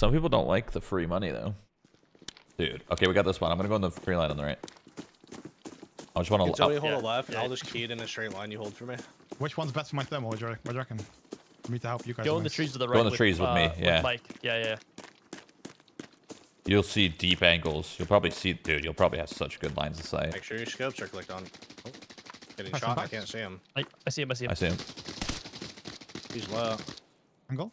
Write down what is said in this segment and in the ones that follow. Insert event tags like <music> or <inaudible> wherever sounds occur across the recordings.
Some people don't like the free money though. Dude. Okay, we got this one. I'm gonna go in the free line on the right. I just want Can to. somebody hold yeah, a left, and yeah. I'll just key it in a straight line. You hold for me. Which one's best for my thermal? What do you, what do reckon? For me to help you guys. Go on in the trees to the right. Go in the trees with me, uh, yeah. Mike. Yeah, yeah. You'll see deep angles. You'll probably see, dude. You'll probably have such good lines of sight. Make sure your scopes are clicked on. Oh, getting Nice, shot. I can't see him. I, I see him. I see him. I see him. He's low. Angle.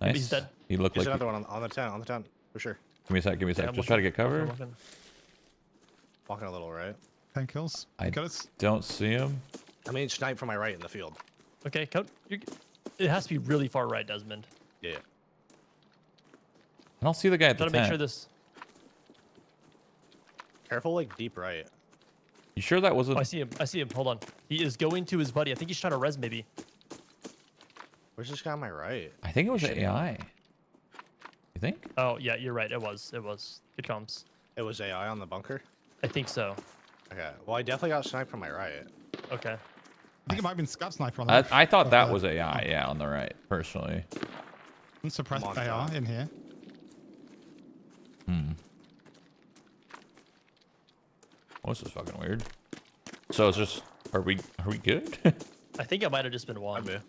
Nice. He's dead. He looked There's like. another one on, on the tent. On the tent for sure. Give me a sec. Give me a sec. Yeah, I'm Just try to get cover. looking, looking. Walking a little right. Ten kills. I- us. Don't see him. I mean, snipe from my right in the field. Okay, Coat. It has to be really far right, Desmond. Yeah. yeah. I don't see the guy at the Gotta make tent. sure this. Careful, like deep right. You sure that Oh, wasn't? I see him. I see him. Hold on. He is going to his buddy. I think he's trying to res maybe. Where's this guy on my right? I think it was Shit. AI. You think? Oh yeah, you're right. It was. It was. It comes. It was AI on the bunker. I think so. Okay. Well, I definitely got sniped from my right. Okay. I think it might have been scout sniper on the I, left. I thought Uh, that was AI. Yeah, on the right. Personally. Unsuppressed Come on, AR John. in here. Hmm. Well, this is fucking weird. So is this? Are we? Are we good? <laughs> I think it might have just been I one.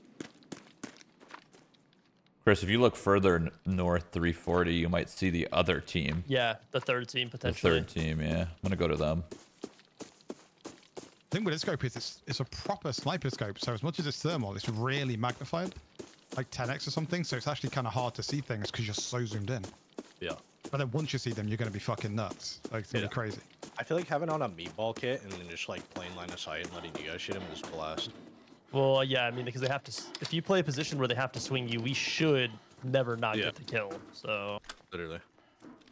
Be. Chris, if you look further north 340, you might see the other team. Yeah, the third team potentially. The potentially. third team, yeah. I'm gonna go to them. The thing with this scope is it's, it's a proper sniper scope. So as much as it's thermal, it's really magnified, like 10x or something. So it's actually kind of hard to see things because you're so zoomed in. Yeah. But then once you see them, you're going to be fucking nuts. Like it's going to Yeah. be crazy. I feel like having on a meatball kit and then just like plain line of sight and letting you guys shoot him is blessed. Well, yeah. I mean, because they have to. If you play a position where they have to swing you, we should never not Yeah. get the kill. So Literally.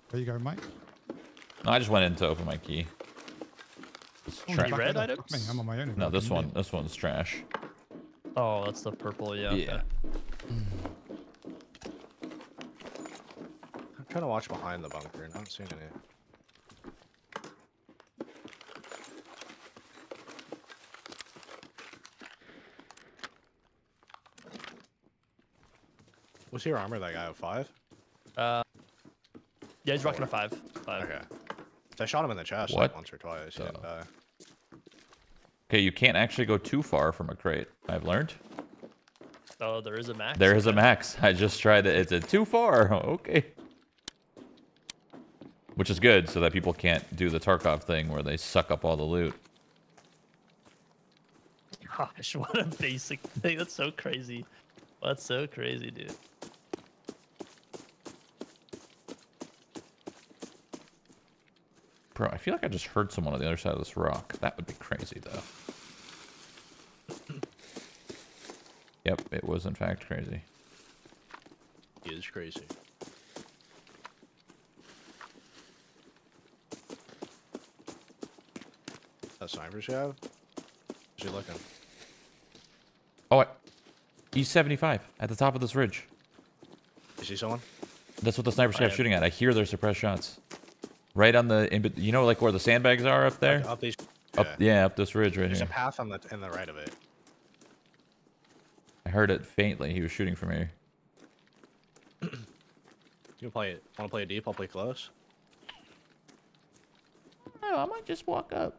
There you going, Mike. No, I just went in to open my key. It's Oh, tra- you red fuck me, items? I'm on my own. no, this one. idiot. This one's trash. Oh, that's the purple. Yeah. Yeah. okay. I'm trying to watch behind the bunker and not seeing any. What's your armor? That guy at five? Uh, yeah, he's rocking a five. Five. Okay. So I shot him in the chest What like once or twice. He didn't. Okay, you can't actually go too far from a crate. I've learned. Oh, there is a max. There is a max. I just tried it. It's a too far. <laughs> Okay. Which is good, so that people can't do the Tarkov thing where they suck up all the loot. Gosh, <laughs> what a basic thing. That's so crazy. That's so crazy, dude. Bro, I feel like I just heard someone on the other side of this rock. That would be crazy, though. Yep, it was in fact crazy. He is crazy. That snipers you have? Is he looking? Oh, I, he's 75 at the top of this ridge. You see someone? That's what the sniper's I kept shooting at. I hear their suppressed shots. Right on the, in, you know, like where the sandbags are up there? Up these. Up, yeah. yeah, up this ridge right There's here. a path on the in the right of it. I heard it faintly. He was shooting from here. You can play it. Want to play it deep? I'll play close. Oh, I might just walk up.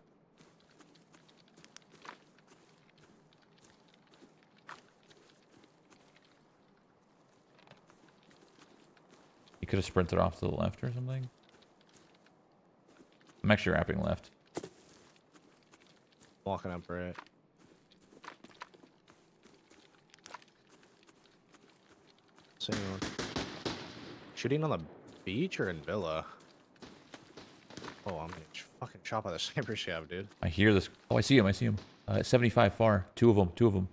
You could have sprinted off to the left or something. I'm actually wrapping left. Walking up right. See anyone? Shooting on the beach or in villa? Oh, I'm sh- fucking shot by the <laughs> sniper scav, dude. I hear this. Oh, I see him. I see him. Uh, 75 far. Two of them. Two of them.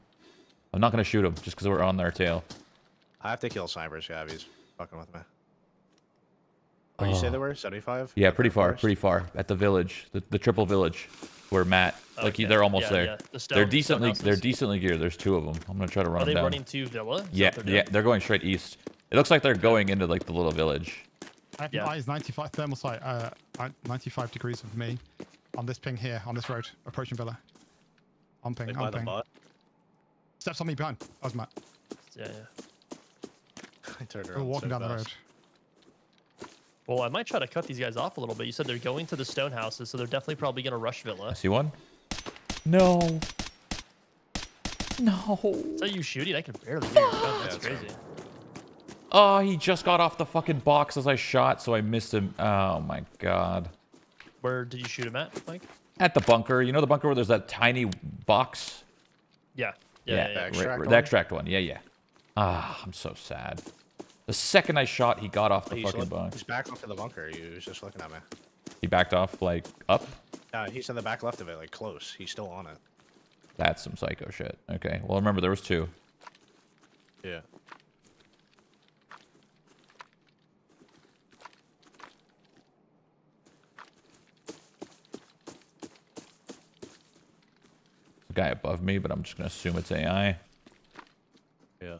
I'm not going to shoot him just because we're on their tail. I have to kill sniper scav. He's fucking with me. What you say Oh. they were? 75? Yeah, pretty far. Pretty far. At the village. The, the triple village. Where Matt. Like, he, Okay, they're almost yeah, there. yeah, the they're stone- stone decently. They're decently geared. There's two of them. I'm going to try to run Are them they down. running to Villa? Is Yeah, they're yeah, they're going straight east. It looks like they're going into like the little village. I have Yeah. eyes 95 thermal sight, uh, uh, 95 degrees of me on this ping here, on this road, approaching Villa. On ping, Like by on ping. Steps on me behind. That was Matt. Yeah, yeah. <laughs> I turned around. We're around walking so down the road. Well, I might try to cut these guys off a little bit. You said they're going to the stone houses, so they're definitely probably gonna rush I Villa. see one. No. No. Is that you shooting? I can barely hear your gun. That's that's right. crazy. Oh, he just got off the fucking box as I shot, so I missed him. Oh my god. Where did you shoot him at, Mike? At the bunker. You know the bunker where there's that tiny box? Yeah. Yeah. yeah, yeah. The extract right- the extract one. Yeah, yeah. Ah, I'm so sad. The second I shot, he got off the He's, fucking look- box. he's back off of the bunker. He was just looking at me. He backed off, like, up. Yeah, he's in the back left of it, like close. He's still on it. That's some psycho shit. Okay. Well, remember, there was two. Yeah. The guy above me, but I'm just going to assume it's AI. Yeah.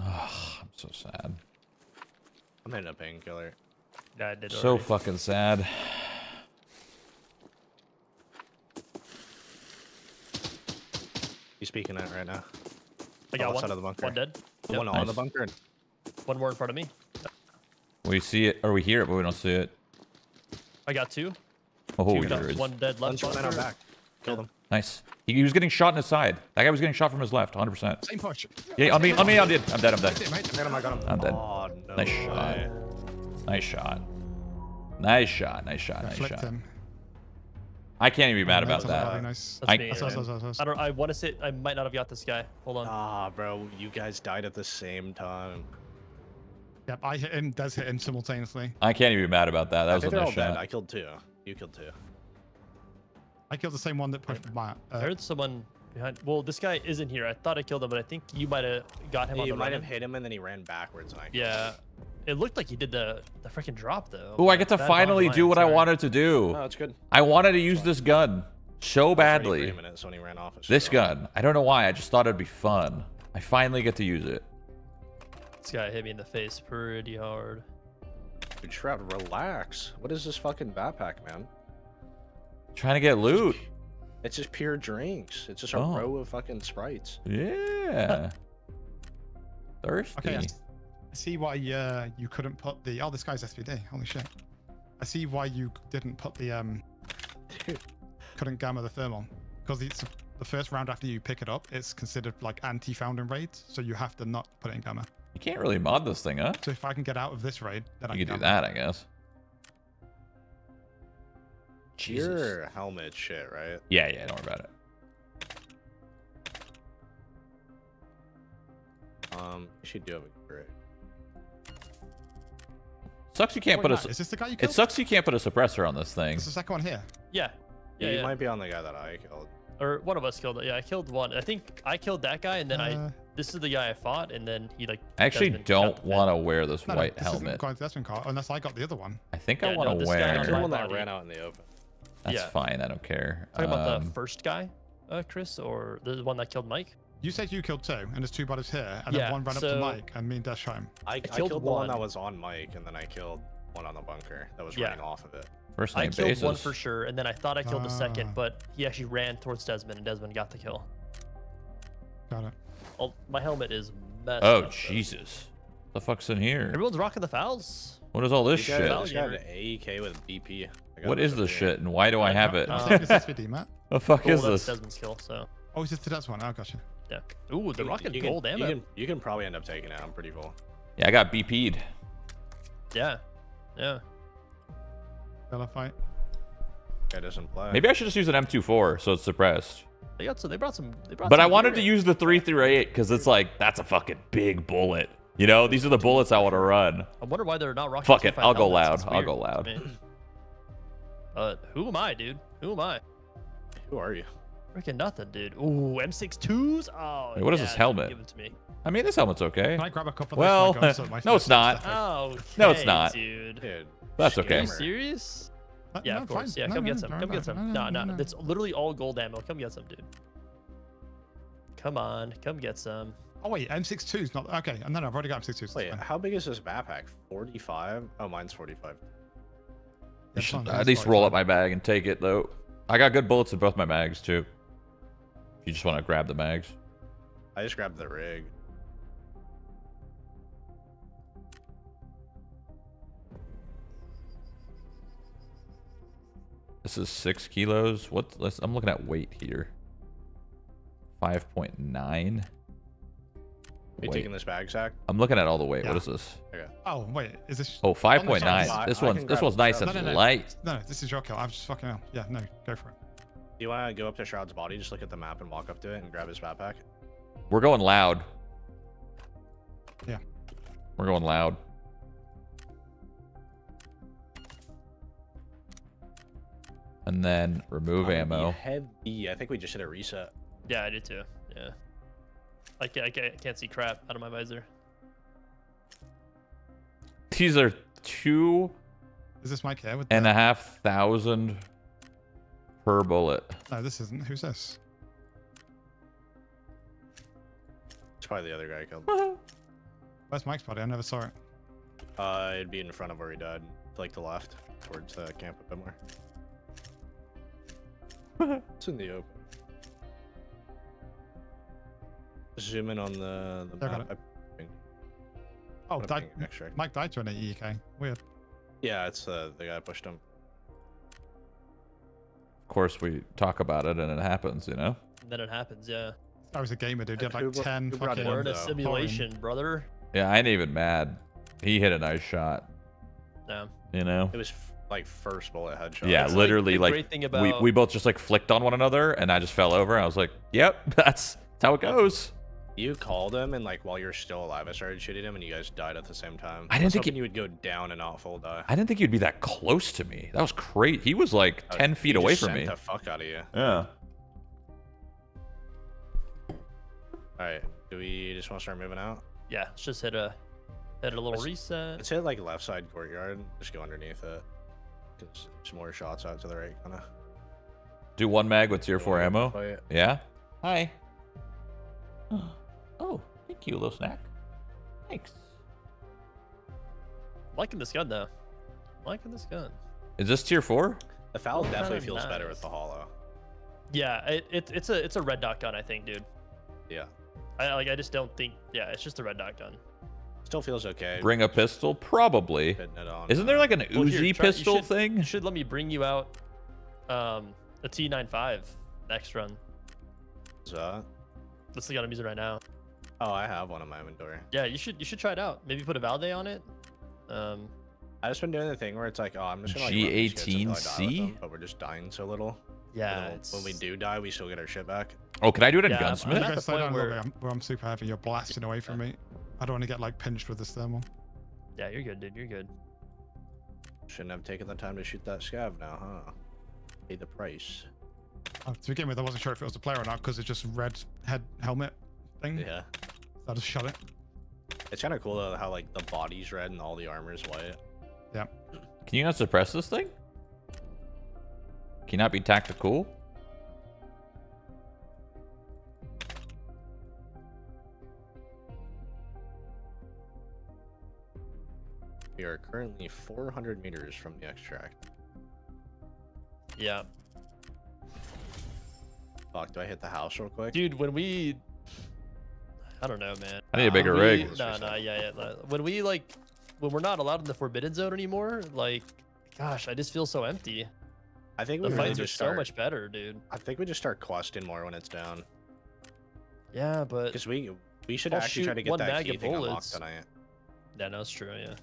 I'm so sad. I'm hitting a painkiller. Yeah, I did. So already. fucking sad. He's speaking at right now. I got left one. side of the bunker. One dead. Yep. one on the bunker. and- One more in front of me. We see it, or we hear it, but we don't see it. I got two. Oh, Two you're one dead left. running out bunker. back. Killed him. Nice. He, he was getting shot in his side. That guy was getting shot from his left, 100%. Same push. Yeah, on me, on me, I'm dead. I'm dead, I'm dead. That's it, mate. I got him. I got him. I'm dead. Oh, no Nice shot. Way. Nice shot. Nice shot, nice shot, nice shot. him. I can't even be mad Yeah, about that's really that. nice. I- me. That's yeah. us, that's us, that's I don't. I want to say I might not have got this guy. Hold on. Ah, bro, you guys died at the same time. Yep, I hit him, Des hit him simultaneously. I can't even be mad about that. That I was a think they're all nice dead. I killed two. You killed two. I killed the same one that pushed Matt. I Uh, heard someone behind. Well, this guy isn't here. I thought I killed him, but I think you might have got him on you the might have hit him and then he ran backwards. And I killed. Yeah. It looked like he did the the freaking drop though. Oh, I get to finally do line, what I wanted to do. Oh, no, it's good. I wanted to use this gun so I was ready for badly. him minutes when he ran off. This gun. I don't know why. I just thought it'd be fun. I finally get to use it. This guy hit me in the face pretty hard. Dude, Shroud, relax. What is this fucking backpack, man? Trying to get loot. It's just pure drinks. It's just a Oh. row of fucking sprites. Yeah. <laughs> Thirsty. okay, I s- I see why uh, you couldn't put the. Oh, this guy's SPD. Holy shit. I see why you didn't put the. um <laughs> Couldn't gamma the thermal. Because it's the first round after you pick it up, it's considered like anti found in raids. So you have to not put it in gamma. You can't really mod this thing, huh? So if I can get out of this raid, then I You can do gamma. that, I guess. Jesus. Pure helmet shit, right? Yeah, yeah, don't worry about it. Um, you should do have a great. Sucks you can't Oh, put a. Is this the guy you killed? It sucks you can't put a suppressor on this thing. It's the second one here. Yeah. Yeah. you yeah. might be on the guy that I killed. Or one of us killed it. Yeah, I killed one. I think I killed that guy, and then I. Uh, This is the guy I fought, and then he like. I actually don't want to wear this no, no, white this isn't helmet. going to Desmond car unless I got the other one. I think Yeah, I want to this guy I killed wear. my one that ran out in the open. That's Yeah. fine. I don't care. Talking about the Um, first guy, uh, Chris, or the one that killed Mike. You said you killed two, and there's two bodies here, and Yeah, then one ran up to Mike, and me and Des shot him. I, I killed killed, the one that was on Mike, and then I killed one on the bunker that was Yeah. running off of it. First I killed basis. one for sure, and then I thought I killed the Ah. second, but he actually ran towards Desmond, and Desmond got the kill. Got it. Oh, my helmet is messed Oh up, though. Jesus! The fuck's in here? Everyone's rocking the fouls. What is all this You shit? this guy had an AEK with BP. I got What is this shit, and why do I have it? I'll take this SVD, Matt. <laughs> The fuck Cool, is that's this? Desmond's kill. So Oh, it's just the Des one? Oh, gotcha. yeah. Ooh, they're You- rocking you can- gold you ammo. can, you can probably end up taking it. I'm pretty full. Yeah, I got BP'd. Yeah, yeah. Villa fight. Guy doesn't play. Maybe I should just use an M24 so it's suppressed. They got some. They brought some. They brought But some I wanted to use the 338 because it's like that's a fucking big bullet. You know, these are the bullets I want to run. I wonder why they're not rocking. Fuck it, T5 I'll go loud, I'll go loud. Me. Uh, who am I, dude? Who am I? Who are you? Freaking nothing, dude. Ooh, M62s. Oh. Wait, what is yeah, this helmet? Give it to me. I mean, this helmet's okay. Can I grab a couple of Well, those? for my so no, it's not. step- <laughs> Oh, No, it's not. dude. Dude. That's Are okay. you serious? Uh, Yeah, no, of course. fine. Yeah, No, come no, get some. no, Come no, get some. no, No, no, no, no. It's literally all gold ammo. Come get some, dude. Come on, come get some. Oh wait, M62's not okay. No, no, I've already got M62s. Wait, how big is this backpack? 45? Oh, mine's 45. You should at least roll up my bag and take it though. I got good bullets in both my mags too. You just want to grab the mags. I just grabbed the rig. This is six kilos. What? Let's. I'm looking at weight here. Five point nine. Are you taking this bag sack? I'm looking at all the weight. Yeah. What is this? Okay. Oh wait, is this? Oh, 5.9. I- This I one's this one's nice Shroud's- and No, no, no. light. No, no, this is your kill. I'm just fucking hell. Yeah, no, go for it. Do you want to go up to Shroud's body, just look at the map and walk up to it and grab his backpack? We're going loud. Yeah. We're going loud. And then remove I'm ammo. Heavy. I think we just hit a reset. Yeah, I did too. Yeah. I can't, I can't, can't see crap out of my visor. These are two Is this my here with and the... a half thousand per bullet. No, this isn't. Who's this? It's probably the other guy I killed. Where's Mike's body? I never saw it. Uh, it'd be in front of where he died, like the left, towards the camp a bit more. it's in the open. Zoom in on the, the I got map. I- Oh, What a died. ping extract. Mike died to an AEK. Weird. Yeah, it's uh, the guy that pushed him. Of course, we talk about it and it happens, you know? And then it happens, yeah. I was a gamer, dude. You had like brought- 10 who fucking... up, We're in a though. simulation, brother. Yeah, I ain't even mad. He hit a nice shot, Yeah. you know? It was like first bullet headshot. Yeah, It's literally, the like, great thing we, about we both just like flicked on one another and I just fell over. I was like, yep, that's, <laughs> that's how it goes. You called him, and like while you're still alive, I started shooting him, and you guys died at the same time. I didn't was think it- you would go down and not full die. I didn't think you'd be that close to me. That was great. He was like Uh, 10 feet he away just from sent me. The fuck out of you. Yeah. All right, do we just want to start moving out? yeah, let's just hit a hit a little Let's- reset. Let's hit like left side courtyard. Just go underneath it. Cause some more shots out to the right, kind of. Do one mag with tier 4 ammo. Yeah? Hi. <gasps> <gasps> <laughs> Oh, thank you, little snack. Thanks. liking this gun though. liking this gun. Is this tier 4? The foul Oh, definitely kinda feels better with the hollow. Yeah, it, it it's a it's a red dot gun, I think, dude. Yeah, I like I just don't think yeah, it's just a red dot gun. still feels okay. Bring a pistol? Probably. It on, Isn't there uh, like an Well, Uzi here, try- you pistol should- thing? You should let me bring you out um a T95 next run. is that- That's the gun I'm using right now. Oh, I have one in my inventory. Yeah, you should you should try it out. Maybe put a Valday on it. Um I just been doing the thing where it's like, oh, I'm just gonna like, run these kids until I die with G18C? but we're just dying so little. yeah, When- it's, when we do die, we still get our shit back. Oh, can I do it in Yeah, I'm- I'm at the point down a little where- I'm, where I'm super heavy. You're blasting away from me. I don't want to get like pinched with this thermal. Yeah, you're good, dude. You're good. Shouldn't have taken the time to shoot that scav now, huh? Pay the price. Oh, to begin with, I wasn't sure if it was a player or not because it's just red head helmet thing. Yeah. So I just shot it. It's kind of cool though how like the body's red and all the armor's white. Yeah. Can you not suppress this thing? Can you not be tactical? We are currently 400 meters from the extract. Yeah. Fuck, do I hit the house real quick? Dude, when we I don't know, man. I need a bigger When we- rig. No, no, yeah, yeah. no. When we like when we're not allowed in the forbidden zone anymore, like gosh, I just feel so empty. I think The we really fights are just so much better, dude. I think we just start questing more when it's down. Yeah, but Because we we should I'll actually try to get one that mag key of thing unlocked bullets. tonight. yeah, no, it's true, yeah.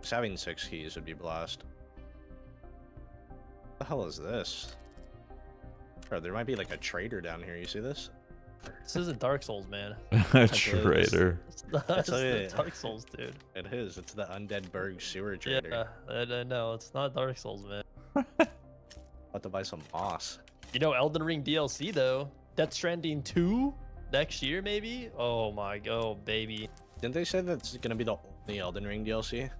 Just having six keys would be blast. What the hell is this? Bro, there might be like a trader down here. You see this? This isn't Dark Souls, man. <laughs> Traitor. <laughs> It's not That's it's the it. Dark Souls, dude. It is. It's the Undead Burg sewer trader. Yeah, I, I know. It's not Dark Souls, man. <laughs> About to buy some moss. You know, Elden Ring DLC though. Death Stranding 2 next year, maybe. Oh my god, baby. Didn't they say that's gonna be the only Elden Ring DLC?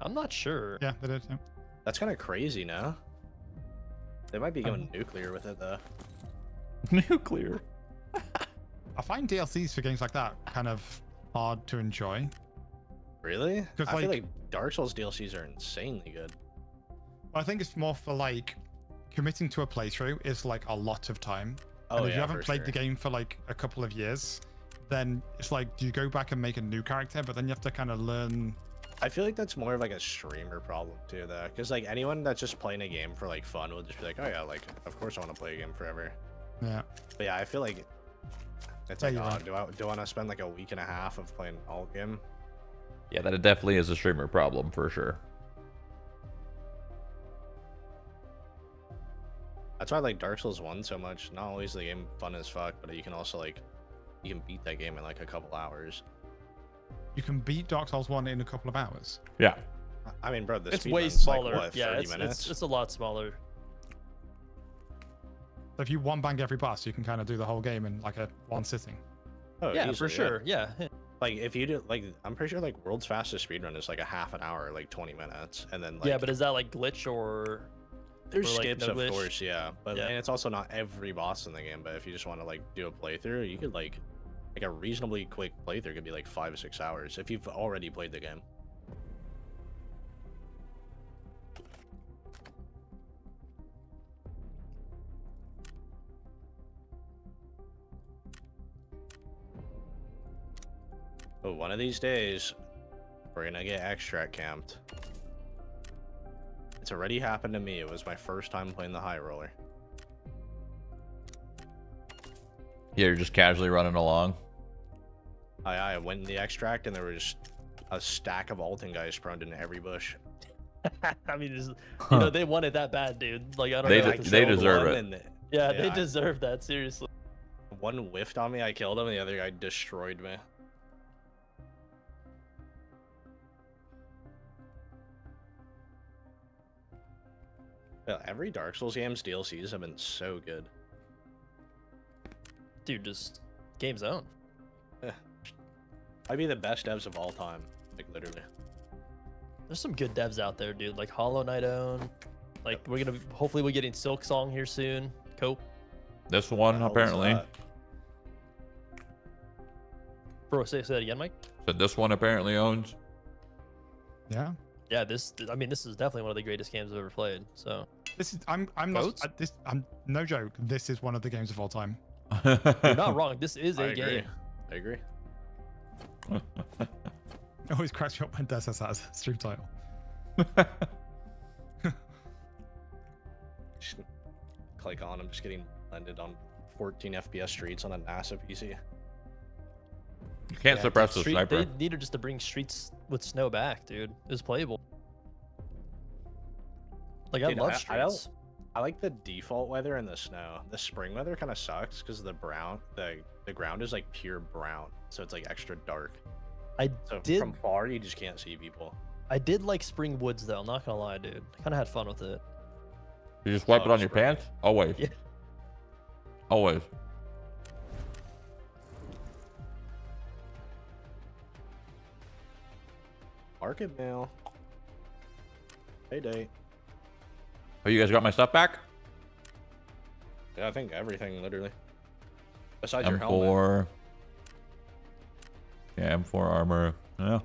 I'm not sure. Yeah, they did. Yeah. That's kind of crazy, no? They might be going Um, nuclear with it though. <laughs> Nuclear. <laughs> I find DLCs for games like that kind of hard to enjoy. Really? 'Cause, I feel like- like Dark Souls DLCs are insanely good. I think it's more for like committing to a playthrough is like a lot of time. Oh and if yeah, you haven't played sure. the game for like a couple of years, then it's like, do you go back and make a new character? But then you have to kind of learn. I feel like that's more of like a streamer problem too, though, because like anyone that's just playing a game for like fun will just be like, oh yeah, like of course I want to play a game forever. Yeah. But yeah, I feel like it's Yeah, like, oh, right. do I do I want to spend like a week and a half of playing all game? Yeah, that definitely is a streamer problem for sure. That's why I like Dark Souls one so much. Not only is the game fun as fuck, but you can also like you can beat that game in like a couple hours. You can beat Dark Souls 1 in a couple of hours. Yeah. I- I mean, bro, the it's way smaller. Like, what, yeah, it's, it's it's a lot smaller. So if you one bang every boss, you can kind of do the whole game in like a one sitting. Oh, yeah, easily, for sure. Yeah. Like if you do like, I'm pretty sure like world's fastest speedrun is like a half an hour, like 20 minutes, and then like yeah, but is that like glitch or There's or, like, skips, no of glitch. course, yeah. But Yeah. and it's also not every boss in the game. But if you just want to like do a playthrough, you could like like a reasonably quick playthrough could be like five or six hours if you've already played the game. But one of these days, we're gonna get extract camped. It's already happened to me. It was my first time playing the high roller. Yeah, you're just casually running along. I, I went in the extract and there was a stack of Alton guys spawned in every bush. <laughs> I mean, it's, you know, they want it that bad, dude. Like I don't They know. de- to they say. deserve one it. and Yeah, yeah, they I- deserve that. Seriously. One whiffed on me, I killed him, and the other guy destroyed me. Yeah, every Dark Souls game's DLCs have been so good. Dude, just game zone. Might be the best devs of all time, like literally. There's some good devs out there, dude. Like Hollow Knight own. Like we're gonna hopefully we're getting Silksong here soon. Cope. This one The hell is apparently. Bro, say, say that again, Mike. Said this one apparently owns. Yeah. Yeah, this. I mean, this is definitely one of the greatest games I've ever played. So This is I'm I'm not I, this I'm no joke. This is one of the games of all time. you're not <laughs> wrong. This is I a agree. game. I agree. It <laughs> always cracks me up when Des says that as a stream title. <laughs> Just click on. I'm just getting blended on 14 FPS streets on a NASA PC. You can't Yeah, suppress dude, the Street- sniper. They needed just to bring Streets with Snow back, dude. It was playable. Like I Dude, love I- I don't- Streets. I like the default weather and the snow. The spring weather kind of sucks because the brown, the the ground is like pure brown, so it's like extra dark. I So did. from far, you just can't see people. I did like Spring Woods though. I'm not gonna lie, dude. I kind of had fun with it. You just wipe it Oh, on your spray. pants? Always. Yeah. Always. Market mail. Payday. Oh, you guys got my stuff back? Yeah, I think everything literally. Besides your helmet. M4. Yeah, M4 armor. Yeah.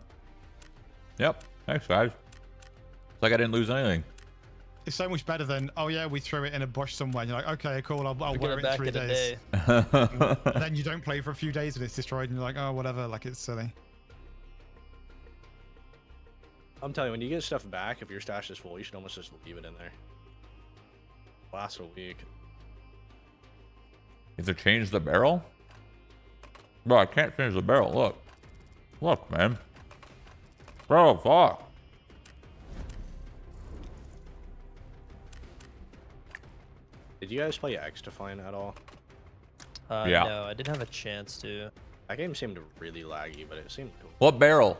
Yep. Thanks, guys. It's like I didn't lose anything. It's so much better than oh yeah we threw it in a bush somewhere. And you're like okay cool I'll, I'll wear it it in three in days. day. <laughs> Then you don't play for a few days and it's destroyed and you're like oh whatever like it's silly. I'm telling you, when you get stuff back, if your stash is full, you should almost just leave it in there. Lasts a week. Is it change the barrel? Bro, I can't change the barrel. Look. Look, man. Bro, fuck. Did you guys play XDefiant at all? Uh, Yeah. No, I didn't have a chance to. That game seemed really laggy, but it seemed cool. What barrel?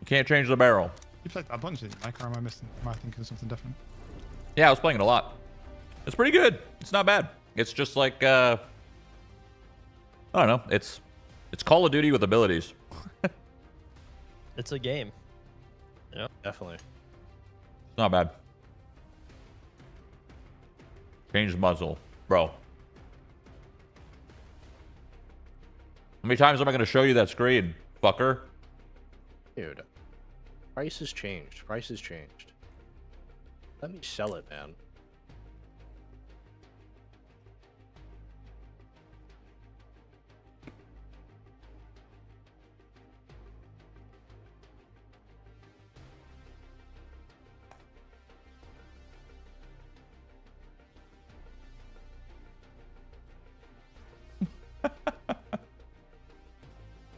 You can't change the barrel. You played that a bunch, didn't you? Like, or am I missing? Am I thinking of something different? Yeah, I was playing it a lot. It's pretty good. It's not bad. It's just like uh I don't know. It's it's Call of Duty with abilities. <laughs> It's a game. Yeah, definitely. It's not bad. Change muzzle. Bro. How many times am I going to show you that screen, fucker? Dude, price has changed. Price has changed. Let me sell it, man.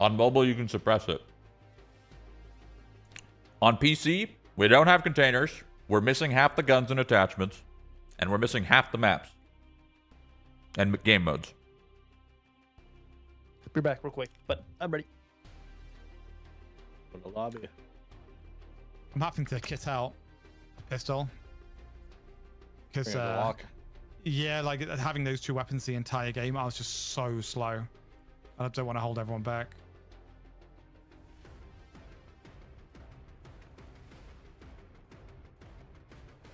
On mobile, you can suppress it. On PC, we don't have containers. We're missing half the guns and attachments. And we're missing half the maps. And game modes. Be back real quick, but I'm ready. In the lobby. I'm having to kit out a pistol. Because, Bring up the uh, lock. yeah, like having those two weapons the entire game, I was just so slow. I don't want to hold everyone back.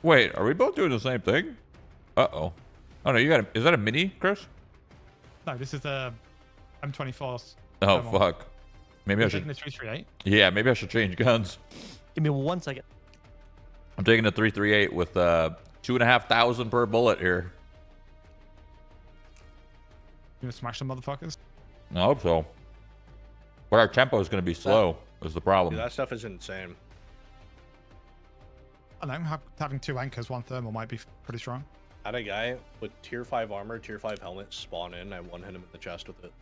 Wait, are we both doing the same thing? Uh-oh. Oh, no, you got a... Is that a mini, Chris? No, this is the M24. Oh, Come on. fuck. Maybe I You're should... taking the 338? Yeah, maybe I should change guns. Give me one second. I'm taking a 338 with uh, two and a half thousand per bullet here. You gonna smash some motherfuckers? I hope so. But our tempo is going to be slow, is the problem. Dude, that stuff is insane. I don't know, having two anchors, one thermal might be pretty strong. I had a guy with tier 5 armor, tier 5 helmet spawn in. I one hit him in the chest with it.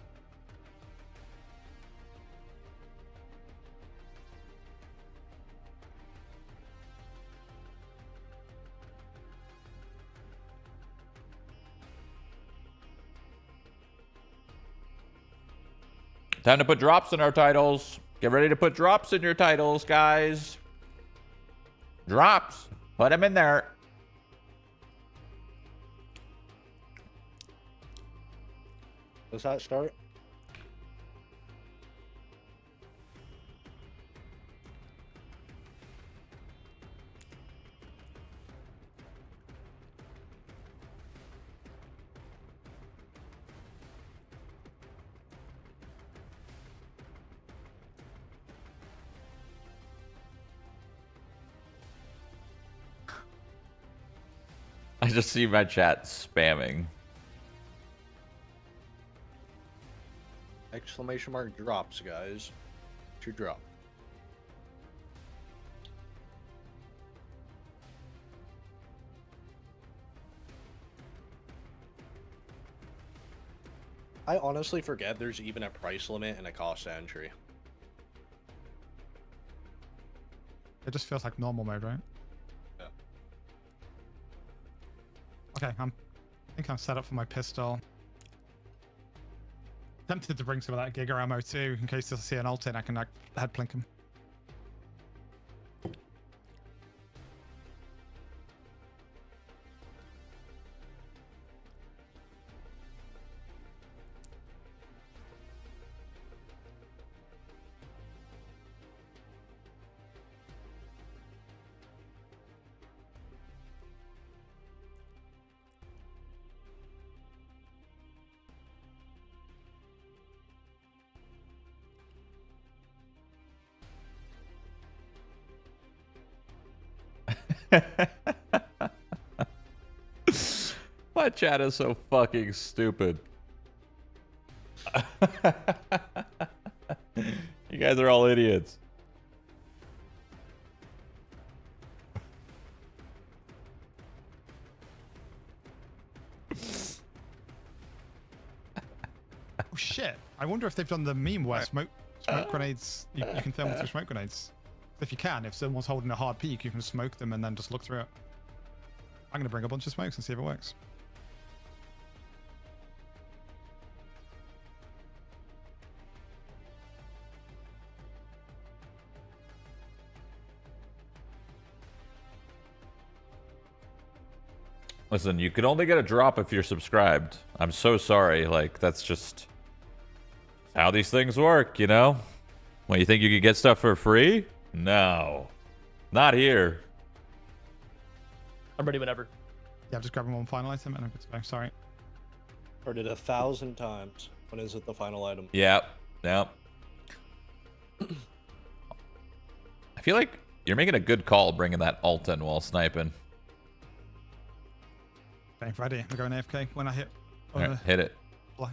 Time to put drops in our titles. Get ready to put drops in your titles, guys. Drops. Put them in there. Does that start? Just see my chat spamming. Exclamation mark drops, guys. To drop. I honestly forget there's even a price limit and a cost to entry. It just feels like normal mode, right? Okay, I'm. I think I'm set up for my pistol. Tempted to bring some of that Giga ammo too, in case I see an ult in, I can like head plink him. <laughs> My chat is so fucking stupid. <laughs> you guys are all idiots. Oh shit! I wonder if they've done the meme where smoke smoke grenades. You, you can thermal through smoke grenades. If you can, if someone's holding a hard peak, you can smoke them and then just look through it. I'm gonna bring a bunch of smokes and see if it works. Listen, you can only get a drop if you're subscribed. I'm so sorry. Like, that's just how these things work, you know? When you think you could get stuff for free? No. Not here. I'm ready whenever. Yeah, I'm just grabbing one final item and I'm good to go. Sorry. Heard it a thousand times. When is it the final item? Yep. Yep. <clears throat> I feel like you're making a good call bringing that alt in while sniping. Okay, ready. We're going AFK when I hit. All right, Uh, hit it. fly.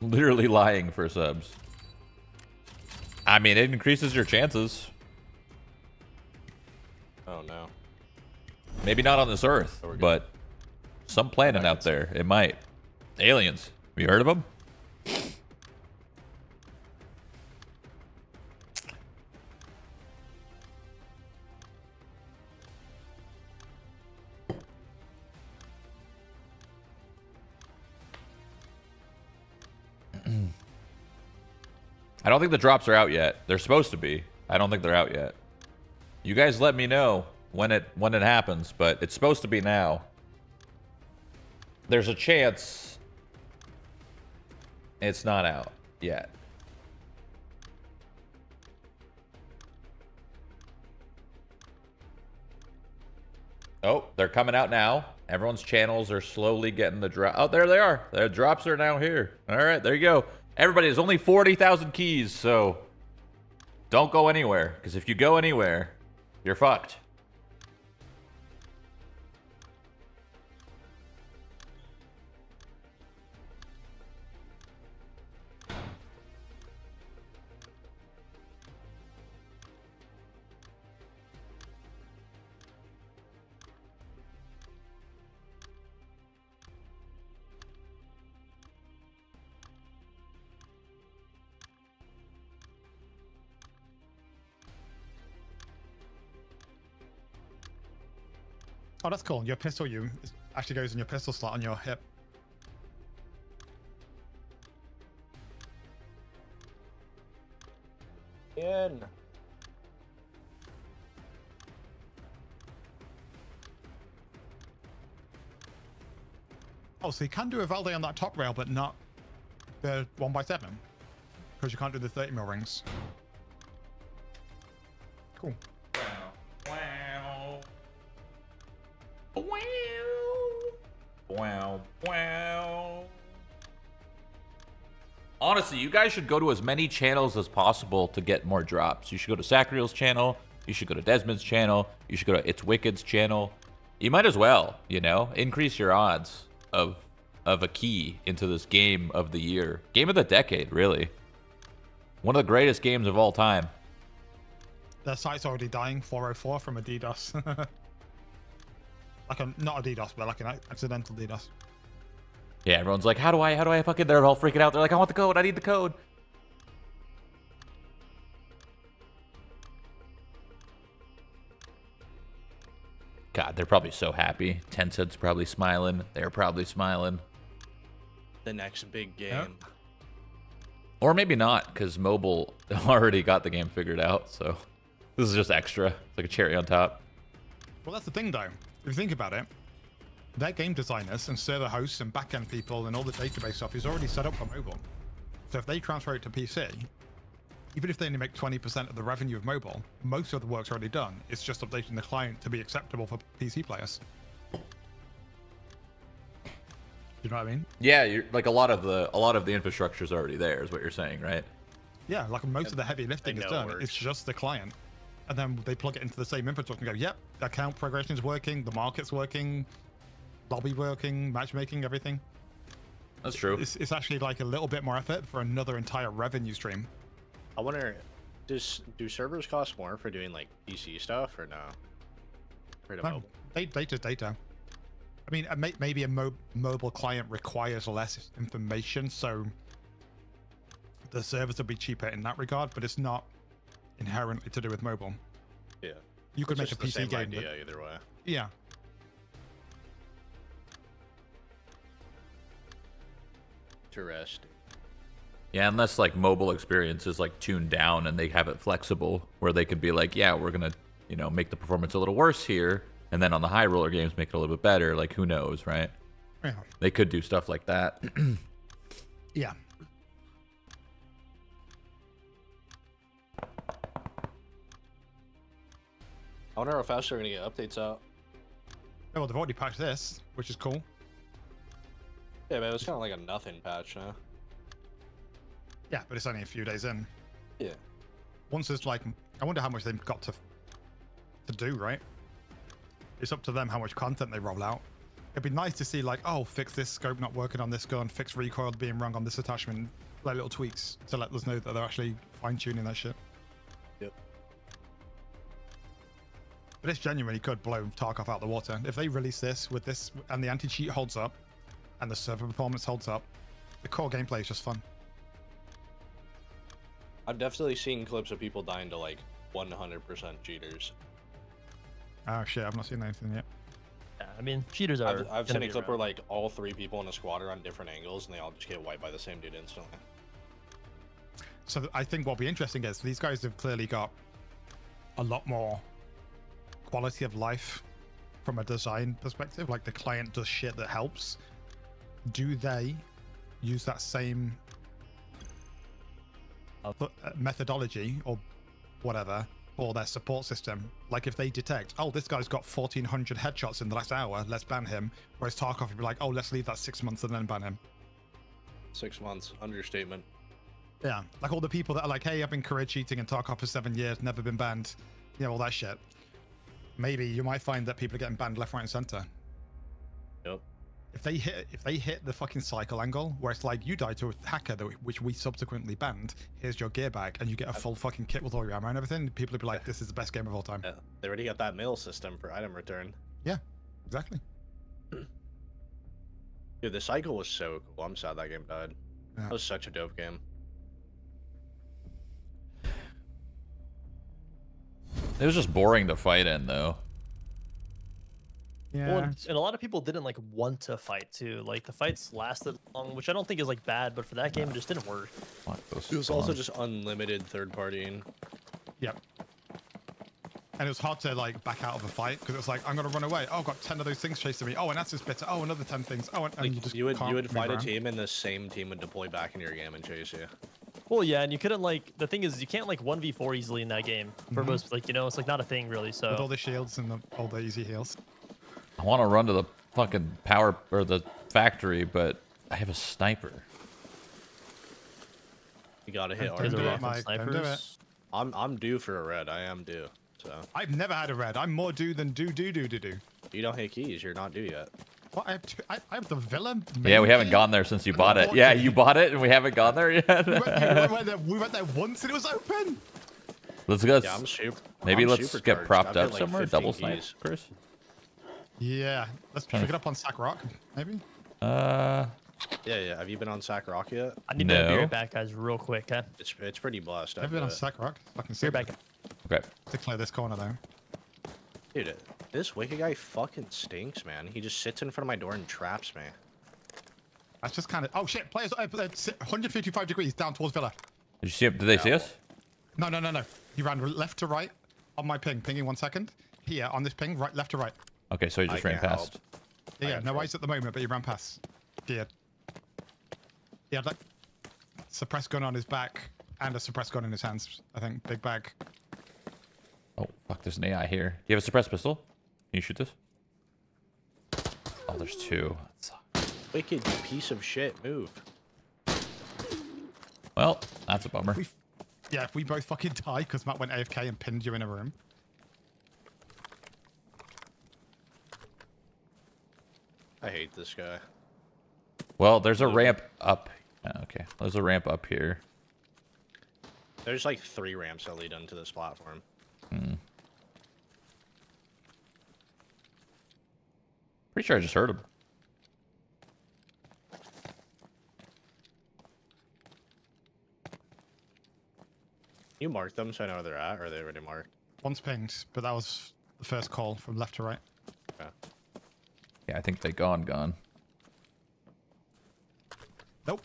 Literally lying for subs. I mean, it increases your chances. Oh no. Maybe not on this Earth, Oh, but some planet out there, it might. Aliens. Have you heard of them? I don't think the drops are out yet. They're supposed to be. I don't think they're out yet. You guys let me know when it when it happens, but it's supposed to be now. There's a chance it's not out yet. Oh, they're coming out now. Everyone's channels are slowly getting the drop. Oh, there they are. The drops are now here. All right, there you go. Everybody, there's only 40,000 keys, so don't go anywhere. Because if you go anywhere, you're fucked. Oh, that's cool. Your pistol you actually goes in your pistol slot on your hip. In. Oh, so you can do a Valday on that top rail, but not the one by seven, because you can't do the 30 mil rings. Cool. Honestly, you guys should go to as many channels as possible to get more drops. You should go to Sacriel's channel. You should go to Desmond's channel. You should go to It's Wicked's channel. You might as well, you know, increase your odds of of a key into this game of the year, game of the decade, really. One of the greatest games of all time. Their site's already dying. 404 from a DDoS. <laughs> like a not a DDoS, but like an accidental DDoS. Yeah, everyone's like, how do I, how do I fucking, they're all freaking out. They're like, I want the code. I need the code. God, they're probably so happy. Tencent's probably smiling. They're probably smiling. The next big game. Yep. Or maybe not, because mobile <laughs> already got the game figured out. So this is just extra. It's like a cherry on top. Well, that's the thing, though. If you think about it, their game designers and server hosts and backend people and all the database stuff is already set up for mobile. So if they transfer it to PC, even if they only make 20% of the revenue of mobile, most of the work's already done. It's just updating the client to be acceptable for PC players. You know what I mean? Yeah, you're like a lot of the a lot of the infrastructure is already there, is what you're saying, right? Yeah, like most of the heavy lifting is know it done. It's just the client. And then they plug it into the same infrastructure and go, yep, account progression is working, the market's working, lobby working, matchmaking, everything. That's true. It's, it's actually like a little bit more effort for another entire revenue stream. I wonder, does do servers cost more for doing like PC stuff or no? For the No, mobile. da- data's data. I mean, uh, maybe a mo- mobile client requires less information, so the servers will be cheaper in that regard, but it's not inherently to do with mobile. Yeah. You could It's make a PC game. idea That, either way. yeah, Interesting. Yeah, unless like mobile experience is like tuned down and they have it flexible where they could be like, yeah, we're gonna, you know, make the performance a little worse here, and then on the high roller games make it a little bit better. Like who knows, right? yeah, They could do stuff like that. <clears throat> yeah. I wonder how fast they're gonna get updates out. Oh, well, they've already patched this, which is cool. Yeah, but it was kind of like a nothing patch, huh? Yeah, but it's only a few days in. Yeah. Once it's like, I wonder how much they've got to to do, right? It's up to them how much content they roll out. It'd be nice to see like, oh, fix this scope not working on this gun, fix recoil being wrong on this attachment, like little tweaks to let us know that they're actually fine tuning that shit. Yep. But this genuinely could blow Tarkov out the water. If they release this with this and the anti-cheat holds up and the server performance holds up, the core gameplay is just fun. I've definitely seen clips of people dying to like 100% cheaters. Oh shit, I've not seen anything yet. Yeah, I mean, cheaters are. I've, I've seen a be clip where like all three people in a squad are on different angles and they all just get wiped by the same dude instantly. So I think what'll be interesting is these guys have clearly got a lot more quality of life from a design perspective. Like the client does shit that helps. Do they use that same uh, methodology or whatever for their support system? Like if they detect, oh, this guy's got 1,400 headshots in the last hour, let's ban him. Whereas Tarkov would be like, oh, let's leave that six months and then ban him. Six months, understatement. Yeah, like all the people that are like, hey, I've been career cheating in Tarkov for seven years, never been banned. You know, all that shit. Maybe you might find that people are getting banned left, right, and center. Yep. If they hit, if they hit the fucking cycle angle, where it's like you die to a hacker that we, which we subsequently banned, here's your gear bag, and you get a full fucking kit with all your ammo and everything, people would be like, this is the best game of all time. Yeah, they already got that mail system for item return. Yeah, exactly. <clears throat> Dude, the cycle was so cool. I'm sad that game died. Yeah. That was such a dope game. It was just boring to fight in, though. Yeah. Well, and and a lot of people didn't like want to fight too. Like the fights lasted long, which I don't think is like bad, but for that game, it just didn't work. Fuck It was also just unlimited third partying. Yep. And it was hard to like back out of a fight because it was like I'm gonna run away. Oh, I've got ten of those things chasing me. Oh, and that's just bitter. Oh, another ten things. Oh, and, and Like you just you would can't you would move fight a team and the same team would deploy back into your game and chase you. Well, yeah, and you couldn't like the thing is you can't like one v four easily in that game for Mhm. most like you know it's like not a thing really. So with all the shields and the, all the easy heals. I want to run to the fucking power or the factory, but I have a sniper. You gotta hit Don't there's do a it, RP. rock Mike, from don't do it. snipers. I'm I'm due for a red. I am due. So I've never had a red. I'm more do than do do do do do. you don't hit keys. You're not due yet. What? I have, two, I, I have the villa. Yeah, we main haven't key? gone there since you I bought don't it. want Yeah, to. you bought it and we haven't gone there We went, we went- yet. <laughs> went there, we went there once and it was open. let's go. Yeah, I'm super. Maybe I'm let's super get charged. propped I've hit, up like, somewhere. 15 Double snipe, keys. Chris. Yeah, let's pick it up on Sack Rock, maybe. Uh, Yeah, yeah. Have you been on Sack Rock yet? I need to be No. right back, guys, real quick. Huh? It's it's pretty blessed. I I've been on bet. Sack Rock. Fucking Be sick. right back. okay. To clear this corner though. Dude, this wicked guy fucking stinks, man. He just sits in front of my door and traps me. That's just kind of. Oh shit! Players, uh, uh, 155 degrees down towards Villa. Did you see? Did they see us? No, no, no, no. He ran left to right on my ping. Pinging one second. Here on this ping, right, left to right. Okay, so he I just ran can't help. past. Yeah, I yeah, got no trolled. eyes at the moment, but he ran past. Geared. He had like suppressed gun on his back and a suppressed gun in his hands. I think big bag. Oh fuck! There's an AI here. Do you have a suppressed pistol? Can you shoot this? Oh, there's two. Wicked piece of shit. Move. Well, that's a bummer. We, f- yeah, if we both fucking die because Matt went AFK and pinned you in a room. I hate this guy. Well, there's a ramp up. oh, Okay, there's a ramp up here. There's like three ramps that lead onto this platform. Hmm. Pretty sure I just heard him. You mark them so I know where they're at, or are they already marked? Once pinged, but that was the first call from left to right. Okay. Yeah, I think they gone, gone. Nope.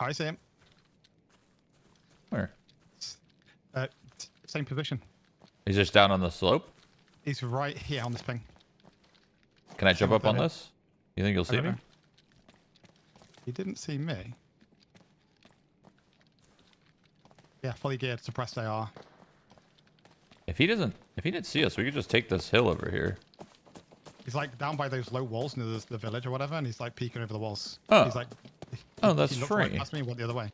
I see him. Where? Uh, same position. He's just down on the slope. He's right here on this ping. Can I jump up on this? You think you'll see me? know. He didn't see me. Yeah, fully geared, suppressed AR. If he doesn't, if he didn't see us, we could just take this hill over here. He's like down by those low walls near the, the village or whatever, and he's like peeking over the walls. Oh. He's like, he- Oh, he that's looked right free. past me went the other way.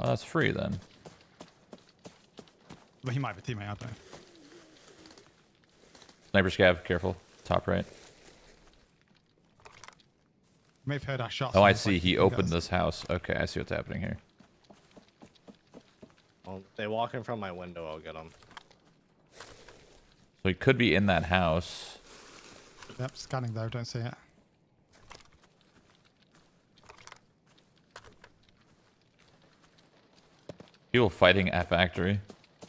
Oh, that's free then. But he might have a teammate, I don't know. Sniper scav, careful. Top right. may have heard our shots. Oh, I see. like, He opened this house. Okay, I see what's happening here. Well, they walk in from my window, I'll get them. So he could be in that house. Yep, scanning though. Don't see it. People fighting at factory.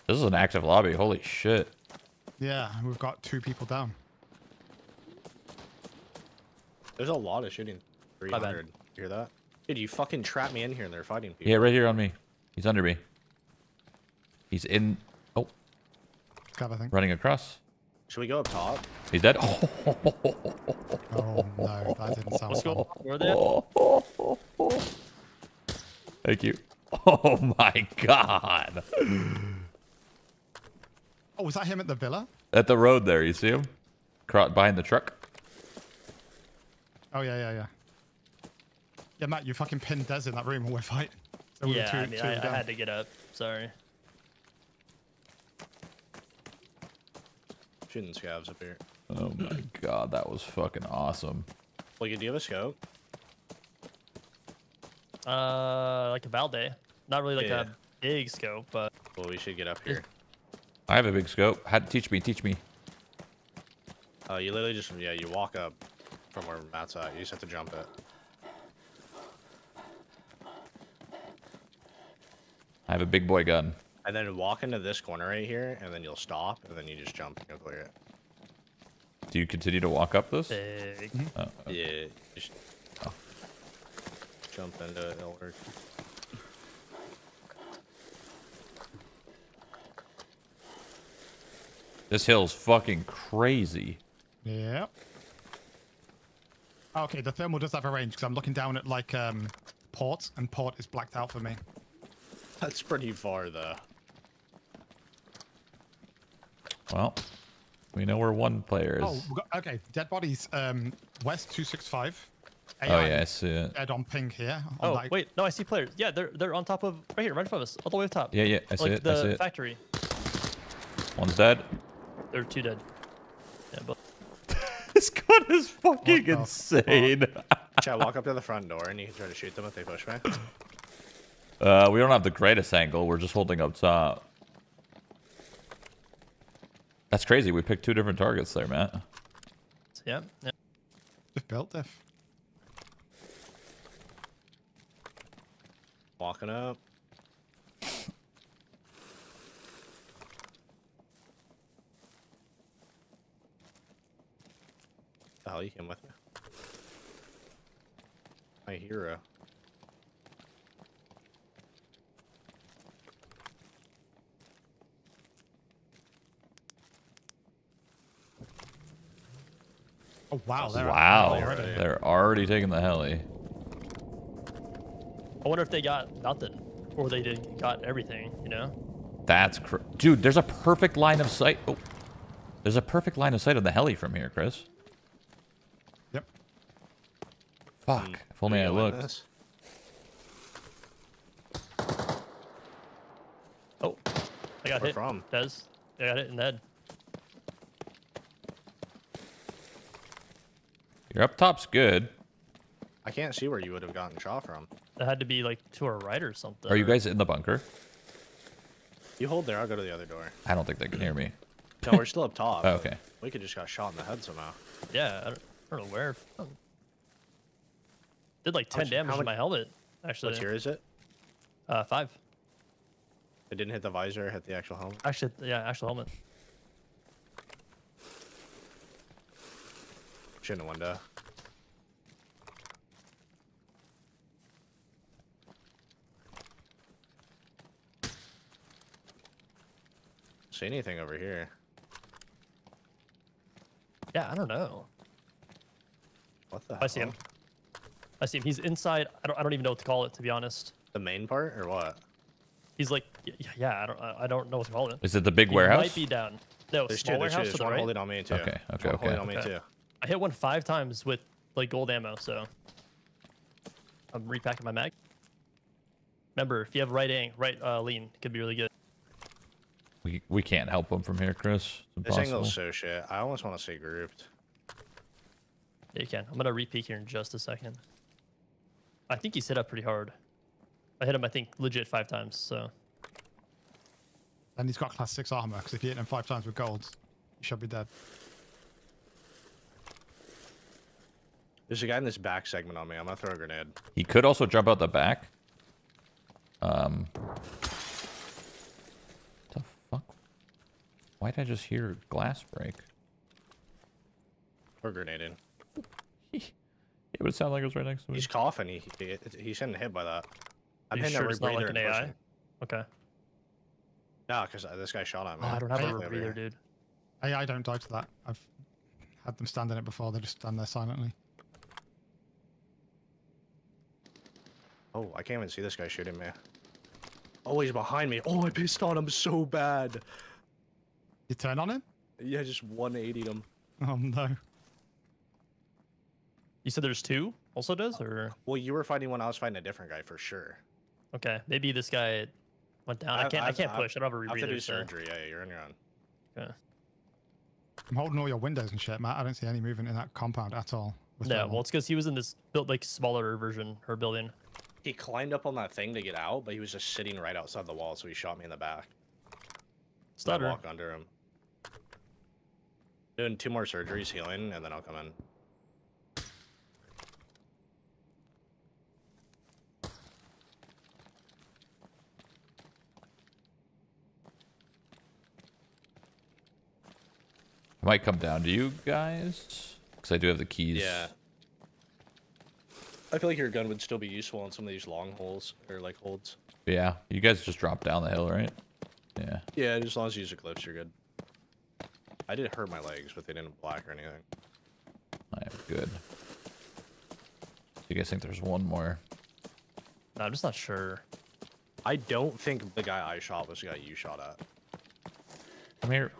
This is an active lobby. Holy shit. Yeah, we've got two people down. There's a lot of shooting. 300. You hear that? Dude, you fucking trapped me in here and they're fighting people. Yeah, right here on me. He's under me. He's in. Oh, Scav, I think. running across. Should we go up top? He's dead. Oh oh no, that didn't <laughs> sound Let's fun. go. Where are they at? Thank you. Oh my god. Oh, was that him at the villa? At the road there, you see him? Cro- behind the truck. Oh yeah, yeah, yeah. Yeah, Matt, you fucking pinned Des in that room while we're fighting. So we were Yeah, two- I mean, two I, I had to get up. Sorry. Shooting scavs up here. Oh my <clears throat> god, that was fucking awesome. Well, you do you have a scope? Uh, like a Valday. Not really like Yeah. a big scope, but Well, we should get up here. I have a big scope. How, teach me, teach me. Uh, you literally just, yeah, you walk up from where Matt's at. You just have to jump it. I have a big boy gun. And then walk into this corner right here, and then you'll stop, and then you just jump and you'll clear it. Do you continue to walk up this? big. Oh, Yeah, just Oh. jump into it, it'll work. This hill's fucking crazy. Yep. Okay, the thermal does have a range because I'm looking down at like um port and port is blacked out for me. That's pretty far, though. Well, we know where one player is. Oh, got, okay. Dead bodies. Um, west two six five. Oh, yeah, I see it. Dead on ping here. on Oh that- wait, no, I see players. Yeah, they're they're on top of right here, right in front of us, all the way up top. Yeah, yeah, I see like it. the I see it. factory. One's dead. They're two dead. Yeah, but <laughs> This gun is fucking the insane. <laughs> Chad, walk up to the front door, and you can try to shoot them if they push me. Uh, we don't have the greatest angle. We're just holding up top. That's crazy. We picked two different targets there, Matt. yeah, yeah. Just built diff. Walking up. The hell you came with me? My hero. Oh wow! They're Wow. already. They're already taking the heli. I wonder if they got nothing, or they did got everything. You know? That's cr- dude. There's a perfect line of sight. Oh, there's a perfect line of sight of the heli from here, Chris. Yep. Fuck. Hmm. If only I You gonna looked. this? Oh, I got Where hit. from? Des, I got hit in the head. Your up top's good. I can't see where you would have gotten shot from. That had to be like to our right or something. Are you guys in the bunker? You hold there, I'll go to the other door. I don't think they can hear me. No, we're still up top. <laughs> Oh, okay. We could just got shot in the head somehow. Yeah, I don't, I don't know where. Did like How 10 much- damage how to my helmet. Actually, What tier is it? uh, five. It didn't hit the visor, hit the actual helmet. Actually, yeah, actual helmet. Shit in the window. See anything over here? Yeah, I don't know. What the hell? I see him. I see him. He's inside. I don't. I don't even know what to call it. To be honest, The main part or what? he's like, yeah, yeah. I don't. I I don't know what to call it. Is it the big He warehouse? might be down. No, There's two, small there's two. warehouse There's to the one right. holding on me too. Okay, There's okay, one holding okay. on me Okay. too. I hit one five times with like gold ammo, so I'm repacking my mag. Remember, if you have right aim, right uh, lean, it could be really good. We we can't help them from here, Chris. This impossible. angle's so shit. I almost want to say grouped. Yeah, you can. I'm gonna repeak here in just a second. I think he's hit up pretty hard. I hit him, I think, legit five times. So And he's got class six armor, because if you hit him five times with gold, you should be dead. There's a guy in this back segment on me. I'm gonna throw a grenade. He could also jump out the back. Um. The fuck? Why did I just hear glass break? Or grenade <laughs> in. Yeah, but it sounded like it was right next to me. He's coughing. He, he he's getting hit by that. I'm you hitting sure a it's not like an AI? pushing. Okay. No, because this guy shot at me. Oh, I don't have a Hey, Over rebreather, here. dude. AI don't die to that. I've had them stand in it before. They just stand there silently. Oh, I can't even see this guy shooting me. Oh, he's behind me. Oh, I pissed on him so bad. You turn on him? Yeah, just 180 him. Oh no. You said there's two. Also does or Well, you were fighting one. I was fighting a different guy for sure. okay? Maybe this guy went down. I I've- can't. I I've- can't I've- push. I don't have a I have to do rebreather. So. surgery. Yeah, you're on your own. Okay. I'm holding all your windows and shit, Matt. I don't see any movement in that compound at all. with No, well, it's because he was in this built like smaller version or building. He climbed up on that thing to get out, but he was just sitting right outside the wall, so he shot me in the back. Stutter. walk under him. Doing two more surgeries, healing, and then I'll come in. I might come down to you guys because I do have the keys. Yeah. I feel like your gun would still be useful on some of these long holes or like holds. Yeah. You guys just drop down the hill, right? Yeah. Yeah, as long as you use the clips, you're good. I did hurt my legs, but they didn't black or anything. I am good. You guys think there's one more? No, I'm just not sure. I don't think the guy I shot was the guy you shot at. Come here.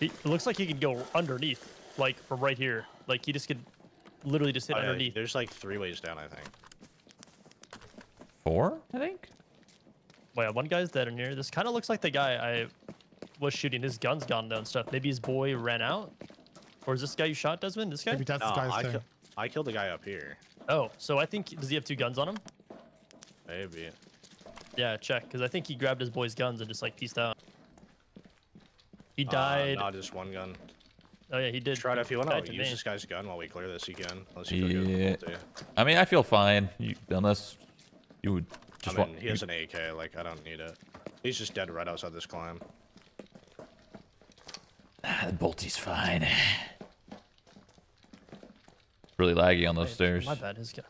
He, it looks like he could go underneath, like from right here. Like he just could literally just hit Oh, yeah, underneath. There's like three ways down, I think. Four, I think. Wait, one guy's dead in here. This kind of looks like the guy I was shooting. His gun's gone down and stuff. Maybe his boy ran out. Or is this guy you shot, Desmond? This guy? Maybe that's No, the guy's I, ki- I killed the guy up here. Oh, so I think does he have two guns on him? Maybe. Yeah, check. Because I think he grabbed his boy's guns and just like pieced out. He Uh, died. not just one gun. Oh yeah, he did. Try it if you want died to to use me. this guy's gun while we clear this. again. unless you feel. Yeah. with. I mean, I feel fine. You, unless you would I just mean, want. he has an AK. Like, I don't need it. He's just dead right outside this climb. Ah, the Bolty's fine. Really laggy on those Wait, stairs. My bad. His guy.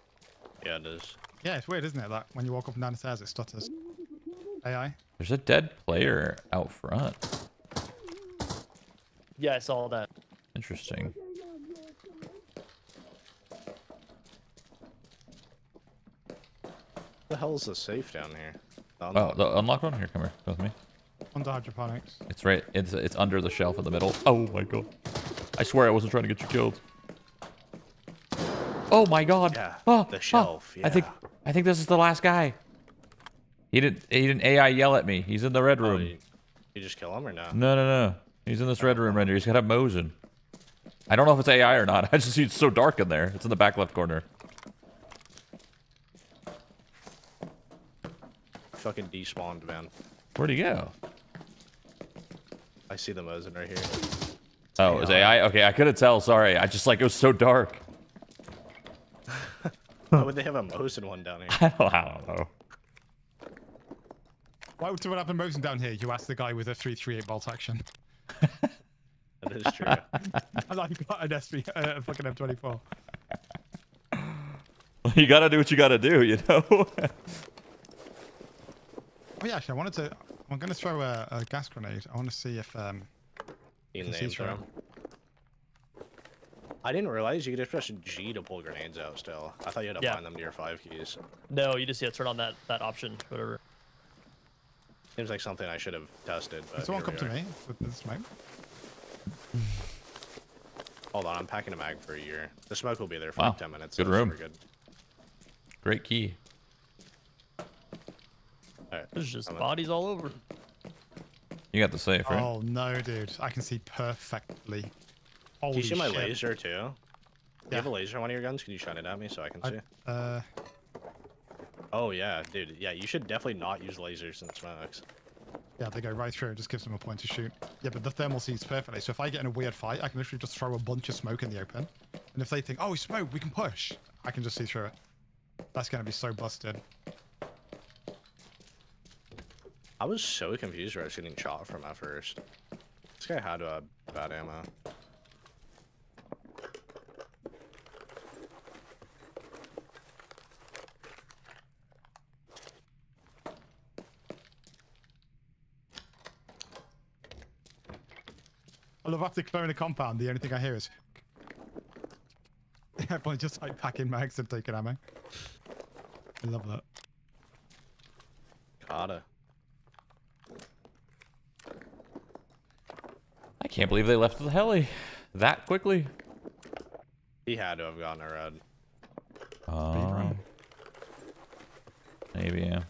Yeah, it is. Yeah, it's weird, isn't it? That when you walk up and down the stairs, it stutters. AI. There's a dead player out front. Yeah, I saw that. Interesting. the hell is the safe down here? Oh, Oh, the unlocked one. Here, come here. Come with me. Under hydroponics. It's right. It's it's under the shelf in the middle. Oh my god! I swear I wasn't trying to get you killed. Oh my god! Yeah, Oh, the oh, shelf, I think. I think this is the last guy. He didn't. He didn't AI yell at me. He's in the red Oh, room. you, you just kill him or no? No, no, no. He's in this red room right here. He's got a Mosin. I don't know if it's AI or not. <laughs> I just see it's so dark in there. It's in the back left corner. Fucking despawned, man. Where'd he go? I see the Mosin right here. Oh, it's AI. Okay, I couldn't tell. Sorry. I just like it was so dark. Why would they have a Mosin one down <laughs> here? I don't, I don't know. Why would someone have a Mosin down here? You ask the guy with a 338 bolt action. <laughs> That is true. And I've got an SP, uh, a fucking M24. <laughs> You gotta do what you gotta do. You know. <laughs> Oh yeah, actually, I wanted to. I'm going to throw a, a gas grenade. I want to see if um. In Can the see. I didn't realize you could just press G to pull grenades out still. I thought you had to Yeah. find them to your five keys. No, you just yeah turn on that that option, whatever. Seems like something I should have tested. But Can someone here come to me with the smoke? Hold on, I'm packing a mag for a year. The smoke will be there for Wow, like 10 minutes. good so room. Good. Great key. Alright, There's just I'm in. bodies all over. You got the safe, right? Oh no, dude! I can see perfectly. Do Holy you see my shit. laser too? Do you have a laser on one of your guns? Can you shine it at me so I can I- see? Uh, Oh yeah, dude. Yeah, you should definitely not use lasers and smokes. Yeah, they go right through. It just gives them a point to shoot. Yeah, but the thermal sees perfectly. So if I get in a weird fight, I can literally just throw a bunch of smoke in the open. And if they think, oh, smoke, we can push, I can just see through it. That's going to be so busted. I was so confused where I was getting shot from at first. This guy had uh, bad ammo. After clearing a compound, the only thing I hear is <laughs> everyone just like packing mags and taking ammo. I love that. Gotta. I can't believe they left the heli that quickly. He had to have gotten a red. Oh. Maybe, yeah.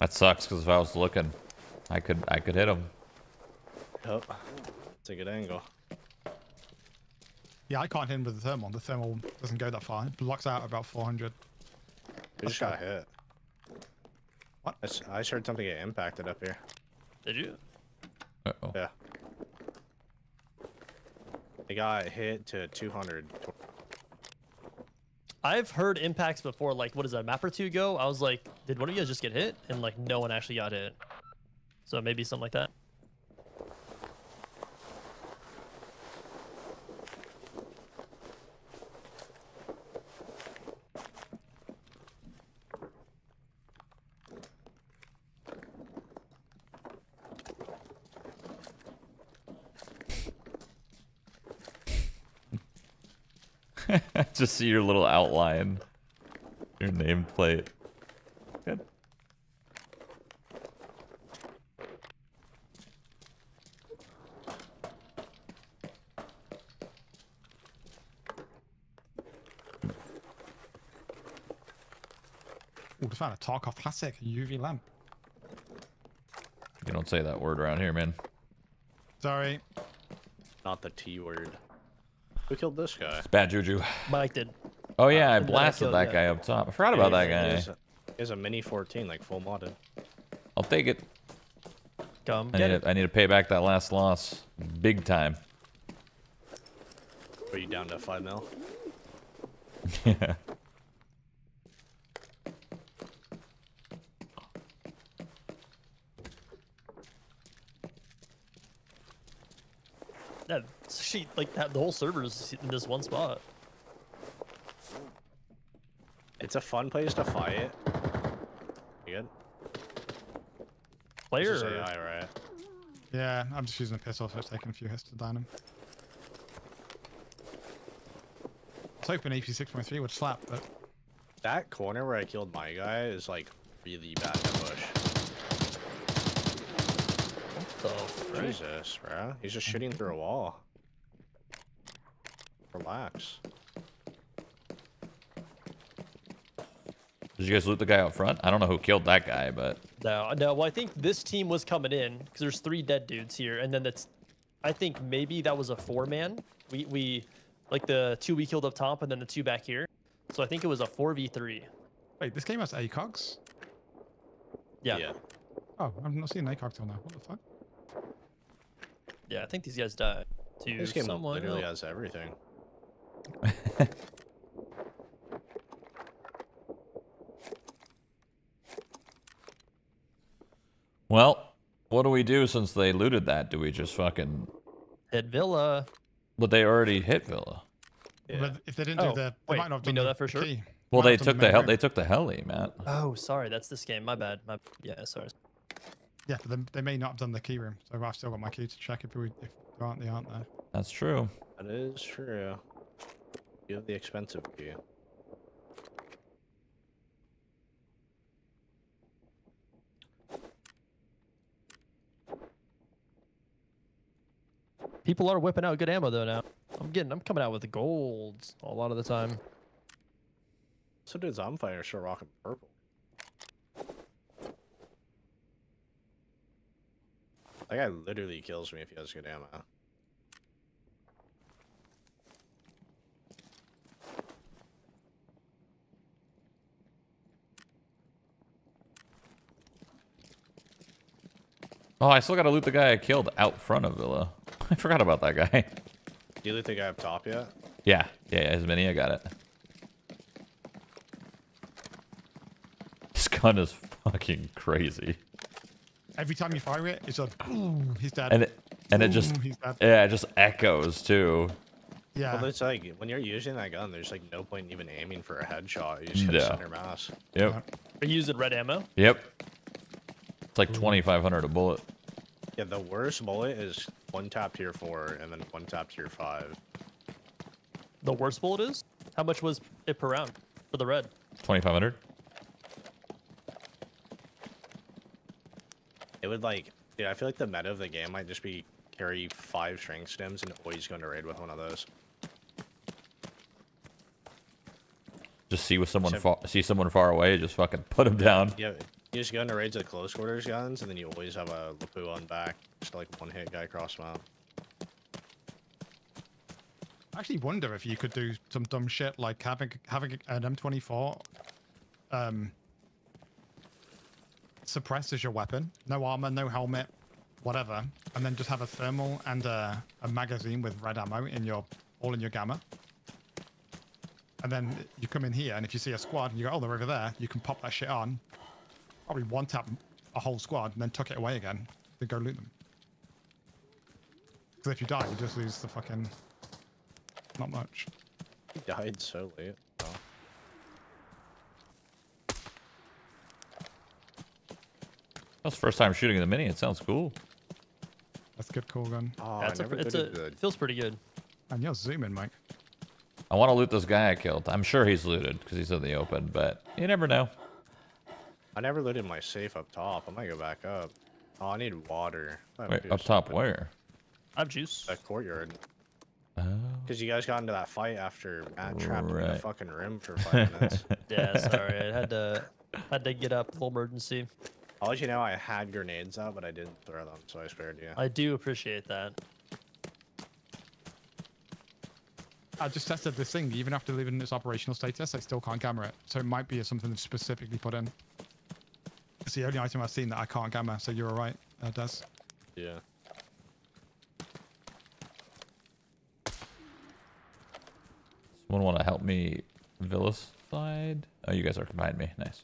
That sucks because if I was looking, I could I could hit him. Oh, it's a good angle. Yeah, I can't hit him with the thermal. The thermal doesn't go that far. It blocks out about 400. We just got hit. What? I, just heard something get impacted up here. Did you? Uh oh. Yeah. They got hit to 200. I've heard impacts before. Like, what is that? A map or two ago, I was like, did one of you guys just get hit? And like, no one actually got hit. So maybe something like that. <laughs> Just see your little outline, your nameplate. Just found a Tarkov Classic UV lamp. You don't say that word around here, man. Sorry. Not the T word. Who killed this guy? It's bad juju. Mike did. Oh yeah, I and I blasted killed- that guy up top. I forgot about that He guy. has a- He has a mini 14, like full modded. I'll take it. Come I get need, it. to, I need to pay back that last loss, big time. Are you down to 5 mil? Yeah. <laughs> <laughs> That she like that. The whole server is in this one spot. It's a fun place to fight. You good? Player. This is AI, right? Yeah, I'm just using a pistol, so it's taking a few hits to down him. I was hoping AP 6.3 would slap, but That corner where I killed my guy is like really bad to push. What the frick? Jesus, bro. He's just shooting through a wall. Relax. Did you guys loot the guy out front? I don't know who killed that guy, but No, no. Well, I think this team was coming in because there's three dead dudes here, and then that's. I think maybe that was a four man. We we, like the two we killed up top, and then the two back here. So I think it was a four v three. wait, this game has ACOGs? Yeah, yeah. yeah, Oh, I'm not seeing an ACOG till now. What the fuck? Yeah, I think these guys died to This game someone. literally else. has everything. <laughs> well, what do we do since they looted that? Do we just fucking? Hit Villa. But they already hit Villa. Yeah. But if they didn't Oh, do the, they wait, might not have we know that for sure? key. Well, they took the main hell. They took the heli, Matt. Oh, sorry, that's this game. My bad. My yeah, sorry. Yeah, but they, they may not have done the key room, so I've still got my key to check if, we, if there aren't, they aren't there. That's true. That is true. You have the expensive key. People are whipping out good ammo though now. I'm getting. I'm coming out with the golds a lot of the time. So dudes I'm fighting are rocking purple. That guy literally kills me if he has good ammo. Oh, I still gotta loot the guy I killed out front of Villa. <laughs> I forgot about that guy. Do you loot the guy up top yet? Yeah, yeah, yeah, his mini, I got it. This gun is fucking crazy. Every time you fire it, it's a boom, he's dead. And it, and it just, he's dead. yeah, it just echoes too. Yeah. Well, it's like when you're using that gun, there's like no point in even aiming for a headshot. You just hit Yeah. center mass. Yep, Are you using red ammo? yep. It's like 2,500 a bullet. Yeah, the worst bullet is one tap tier four and then one tap tier five. The worst bullet is? How much was it per round for the red? 2,500? It would like, dude, I feel like the meta of the game might just be carry five strength stems and always go into raid with one of those. Just see with someone So- far, see someone far away, just fucking put them down. Yeah, you just go into raids with close quarters guns, and then you always have a Lapua on back, just like one hit guy across map. I actually wonder if you could do some dumb shit like having having an M24 um suppress as your weapon, no armor, no helmet, whatever, and then just have a thermal and a, a magazine with red ammo in your all in your gamma. And then you come in here, and if you see a squad, and you go, "Oh, they're over there," you can pop that shit on, probably one tap a whole squad, and then tuck it away again, then go loot them. Because if you die, you just lose the fucking not much. He died so late. Oh. That's the first time shooting in the mini. It sounds cool. That's a good call gun. Oh, That's I a, it's a, the it feels pretty good. And you're zooming, Mike. I want to loot this guy I killed. I'm sure he's looted because he's in the open, but you never know. I never looted my safe up top. I might go back up. Oh, I need water. I Wait, up top something. where? I have juice. That courtyard. Oh. Because you guys got into that fight after Matt trapped me in a Right. fucking room for five minutes. <laughs> Yeah, sorry. I had to had to get up full emergency. I'll let you know I had grenades out, but I didn't throw them, so I spared you. I do appreciate that. I just tested this thing. Even after leaving its operational status, I still can't gamma it. So it might be something that's specifically put in. It's the only item I've seen that I can't gamma. So you're all right, uh, Des. Yeah. Someone want to help me villicide? Oh, you guys are behind me. Nice.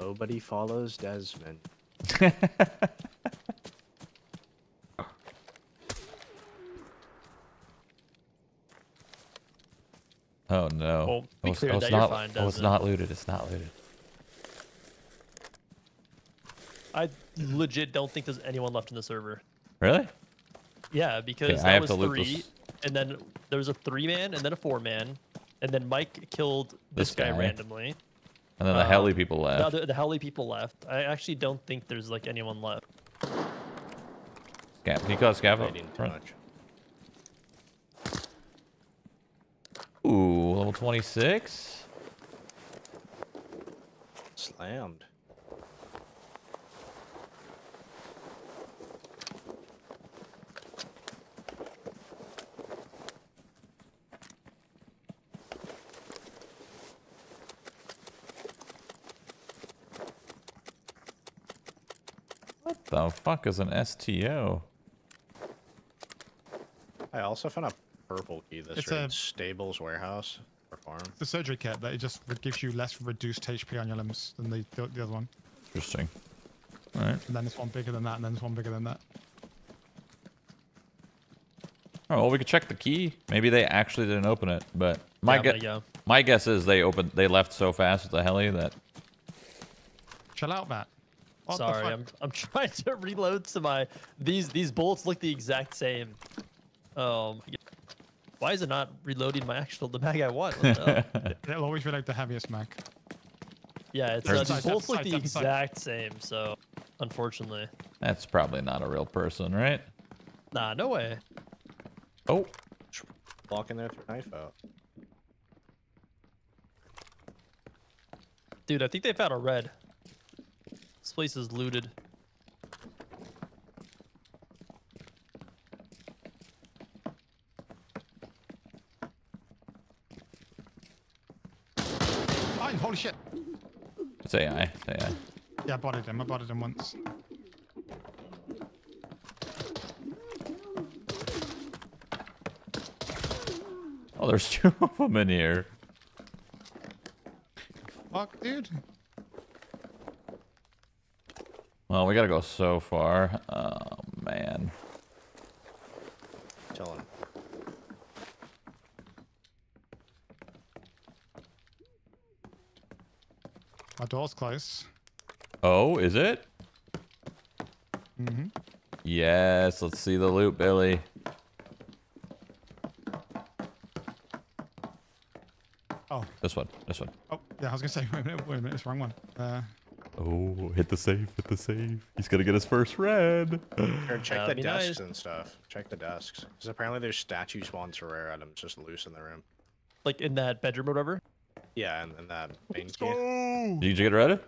Nobody follows Desmond. <laughs> Oh no. Well, we oh, it's, cleared oh, it's that, you're not, fine, oh, it's not looted. It's not looted. I legit don't think there's anyone left in the server. Really? Yeah, because I that have was to three, this. and then there was a three man, and then a four man, and then Mike killed this, This guy, guy. randomly. And then the Uh, heli people left. other, the heli people left. I actually don't think there's like anyone left. Scav. Can you call a scav up Waiting too front? much. Level 26? Slammed. What the fuck is an STO? I also found a purple key this It's raid. a- Stables warehouse or farm. The surgery kit that it just gives you less reduced HP on your limbs than the, the, the other one. Interesting. Alright. And then this one bigger than that, and then this one bigger than that. Oh, well, we could check the key. Maybe they actually didn't open it, but my Yeah, I'm gue- gonna go. my guess is they opened they left so fast with the heli that Chill out, Matt. What Sorry. I'm I'm <laughs> trying to reload to my these these bullets look the exact same. Um, why is it not reloading my actual the mag I want? What the hell? <laughs> It'll always reload the heaviest mag. yeah, it's There's- uh, Side, these side, look side, the side, side. exact same. So, unfortunately, that's probably not a real person, right? nah, no way. Oh, Walk in there with your knife out. Dude, I think they found a red. This place is looted. Oh, holy shit! It's AI. It's AI. Yeah, I bodied him. I bodied him once. Oh, there's <laughs> two of them in here. Fuck, dude. Well, we gotta go so far. Oh man. Chilling. My door's closed. Oh, is it? Mm-hmm. Yes. Let's see the loot, Billy. Oh, This one. This one. oh, yeah. I was gonna say, <laughs> wait a minute, wait a minute, it's the wrong one. Uh, Oh, hit the safe. Hit the safe. He's gonna get his first red. <laughs> Here, check That'd the desks nice. and stuff. Check the desks. Because apparently there's statue spawns for rare items just loose in the room. Like in that bedroom or whatever. Yeah, and, and that main let's key. Go. Did you get red?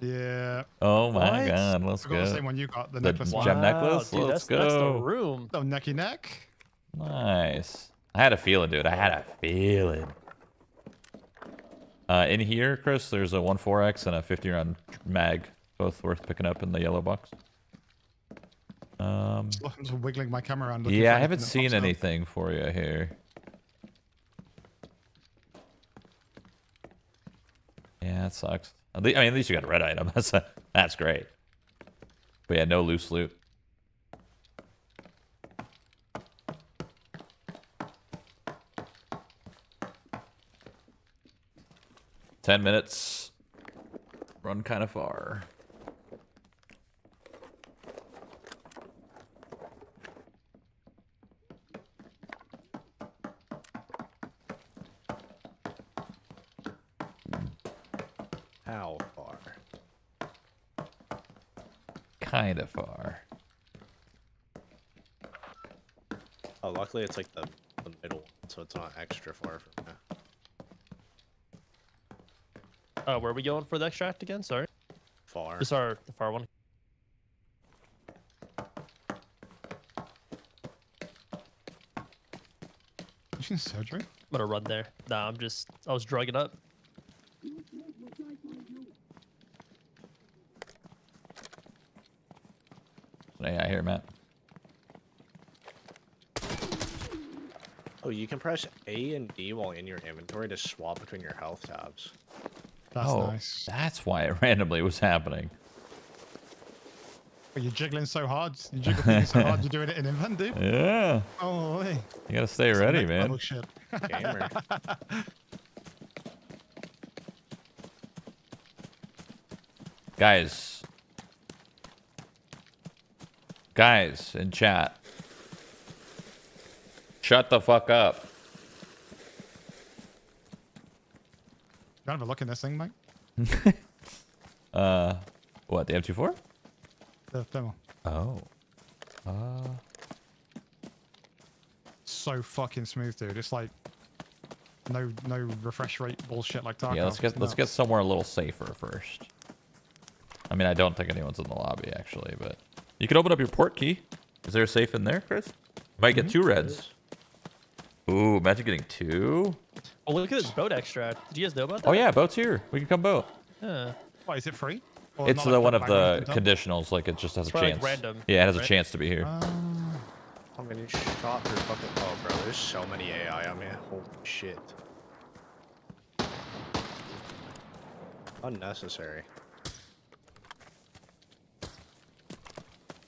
Yeah. Oh my What? god. Let's I got the go. same one you got. The, The necklace gem one. necklace? Dude, Let's that's, That's the room. Oh, necky neck. Nice. I had a feeling, dude. I had a feeling. Uh, in here, Chris, there's a 1.4x and a 50 round mag, both worth picking up in the yellow box. Um, I'm just wiggling my camera around. yeah, I haven't seen pops up. anything for you here. That sucks. I mean, at least you got a red item. <laughs> That's that's great. But yeah, no loose loot. Ten minutes. Run kind of far. How far? Kind of far. Oh, luckily it's like the, the middle, so it's not extra far from there. Uh, where are we going for the extract again? Sorry. Far. Just our the far one. You seen surgery? I'm gonna run there. Nah, I'm just I was drugging up. Yeah, I hear Matt. Oh, you can press A and D while in your inventory to swap between your health tabs. That's oh, nice. that's why it <laughs> randomly was happening. But you're jiggling so hard. You're jiggling so hard. You're doing it in invent, dude. <laughs> Yeah, Oh, hey. you gotta stay ready, man. level Shit. Gamer. <laughs> Guys. Guys in chat. Shut the fuck up. You have a look in this thing, mate. <laughs> Uh, what, the M24? The thermal. Oh. Uh, So fucking smooth, dude. It's like no no refresh rate bullshit like Tarkov. yeah, let's get let's get somewhere a little safer first. I mean, I don't think anyone's in the lobby actually, but you can open up your port key. Is there a safe in there, Chris? Might get two reds. Ooh, imagine getting two. Oh, look at this boat extract. Did you guys know about that? Oh yeah, boat's here. We can come boat. Yeah. Why is it free? Or It's the like one of the info? conditionals. Like it just has It's a probably, like, chance. random, Yeah, it has a chance to be here. Uh, I'm getting shot through fucking. Oh, bro, there's so many AI on me. Holy shit. Unnecessary.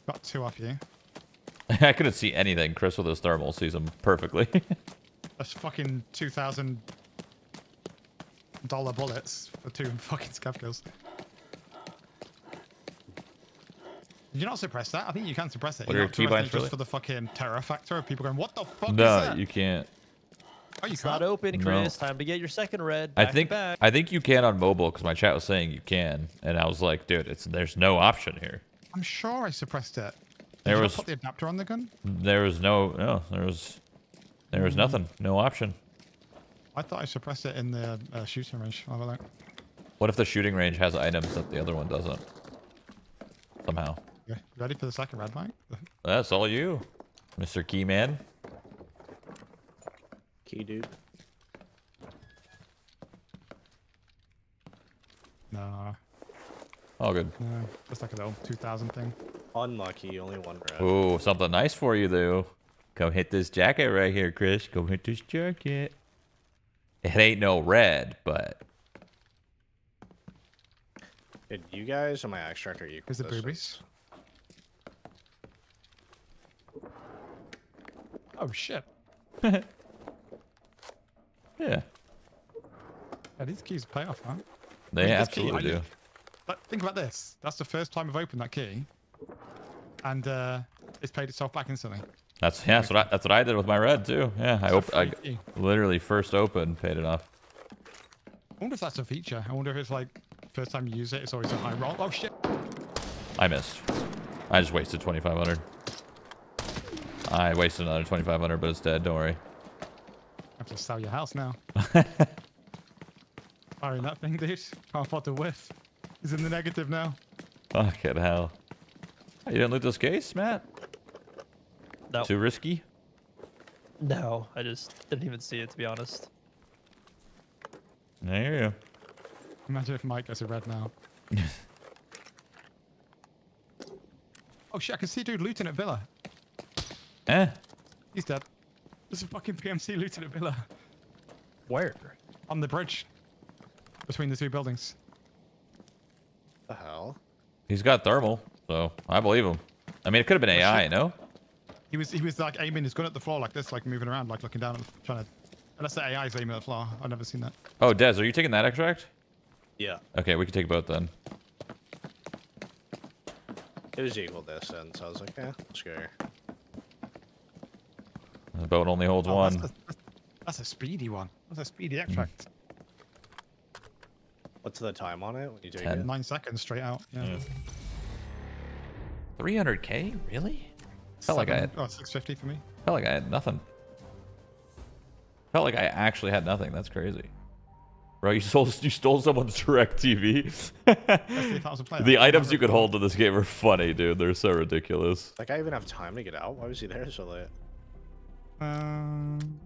got two off you. <laughs> I couldn't see anything. Chris with his thermal sees him perfectly. <laughs> That's fucking two thousand dollar bullets for two <laughs> fucking scav kills. Did you not suppress that? I think you can suppress it. What You're not your keybinds suppressing it for just for the fucking terror factor of people going, "What the fuck is no, that?" you can't. oh, you It's can't. not open, No. Chris. Time to get your second red. I Back to think back. I think you can on mobile because my chat was saying you can, and I was like, dude, it's there's no option here. I'm sure I suppressed it. Did There you was put the adapter on the gun. there was no no there was there was nothing no option. I thought I suppressed it in the uh, shooting range. I'll have a look. What if the shooting range has items that the other one doesn't? Somehow. Yeah, ready for the second red light? <laughs> That's all you, Mr. Keyman. Key dude. No. All good. Uh, no, just like a little 2000 thing. Unlucky, only one red. Ooh, something nice for you though. Come hit this jacket right here, Chris. Go hit this jacket. It ain't no red, but Did you guys and my extractor equal Here's the distance? boobies. Oh shit. <laughs> yeah. Yeah, these keys pay off, huh? They mean, this key, absolutely I do. But think about this. That's the first time I've opened that key. And uh, it's paid itself back instantly. That's yeah, that's what I, that's what I did with my red too. Yeah, I op- I key. literally first opened, paid it off. I wonder if that's a feature. I wonder if it's like first time you use it, it's always a high roll. Oh shit. I missed. I just wasted 2,500. I wasted another 2,500, but it's dead. Don't worry. I have to sell your house now. <laughs> Firing that thing, dude. Can't afford to whiff. He's in the negative now. Fucking hell. You didn't loot this case, Matt? No, Too risky? no, I just didn't even see it to be honest. I hear you. Imagine if Mike gets a red now. <laughs> oh shit, I can see dude looting at Villa. Eh. He's dead. There's a fucking PMC looting at Villa. Where? On the bridge. Between the two buildings. The hell? He's got thermal, so I believe him. I mean, it could have been AI, no? He was he was like aiming his gun at the floor like this, like moving around, like looking down and trying to unless the AI is aiming at the floor. I've never seen that. Oh, Des, are you taking that extract? Yeah, Okay, we can take both then. it was equal distance. I was like, yeah, let's go. The boat only holds Oh, one. That's a, that's- that's a speedy one. That's a speedy extract. What's the time on it when you take Ten. it? Nine seconds straight out. Yeah. 300k? Really? Felt like I had, Seven- Oh, 650 for me. felt like I had nothing. Felt like I actually had nothing. That's crazy. Bro, you <laughs> stole you stole someone's direct TV. Let's see if that was a player. the items you could hold in this game are funny, dude. They're so ridiculous. Like, I even have time to get out. Why was he there so late? Um,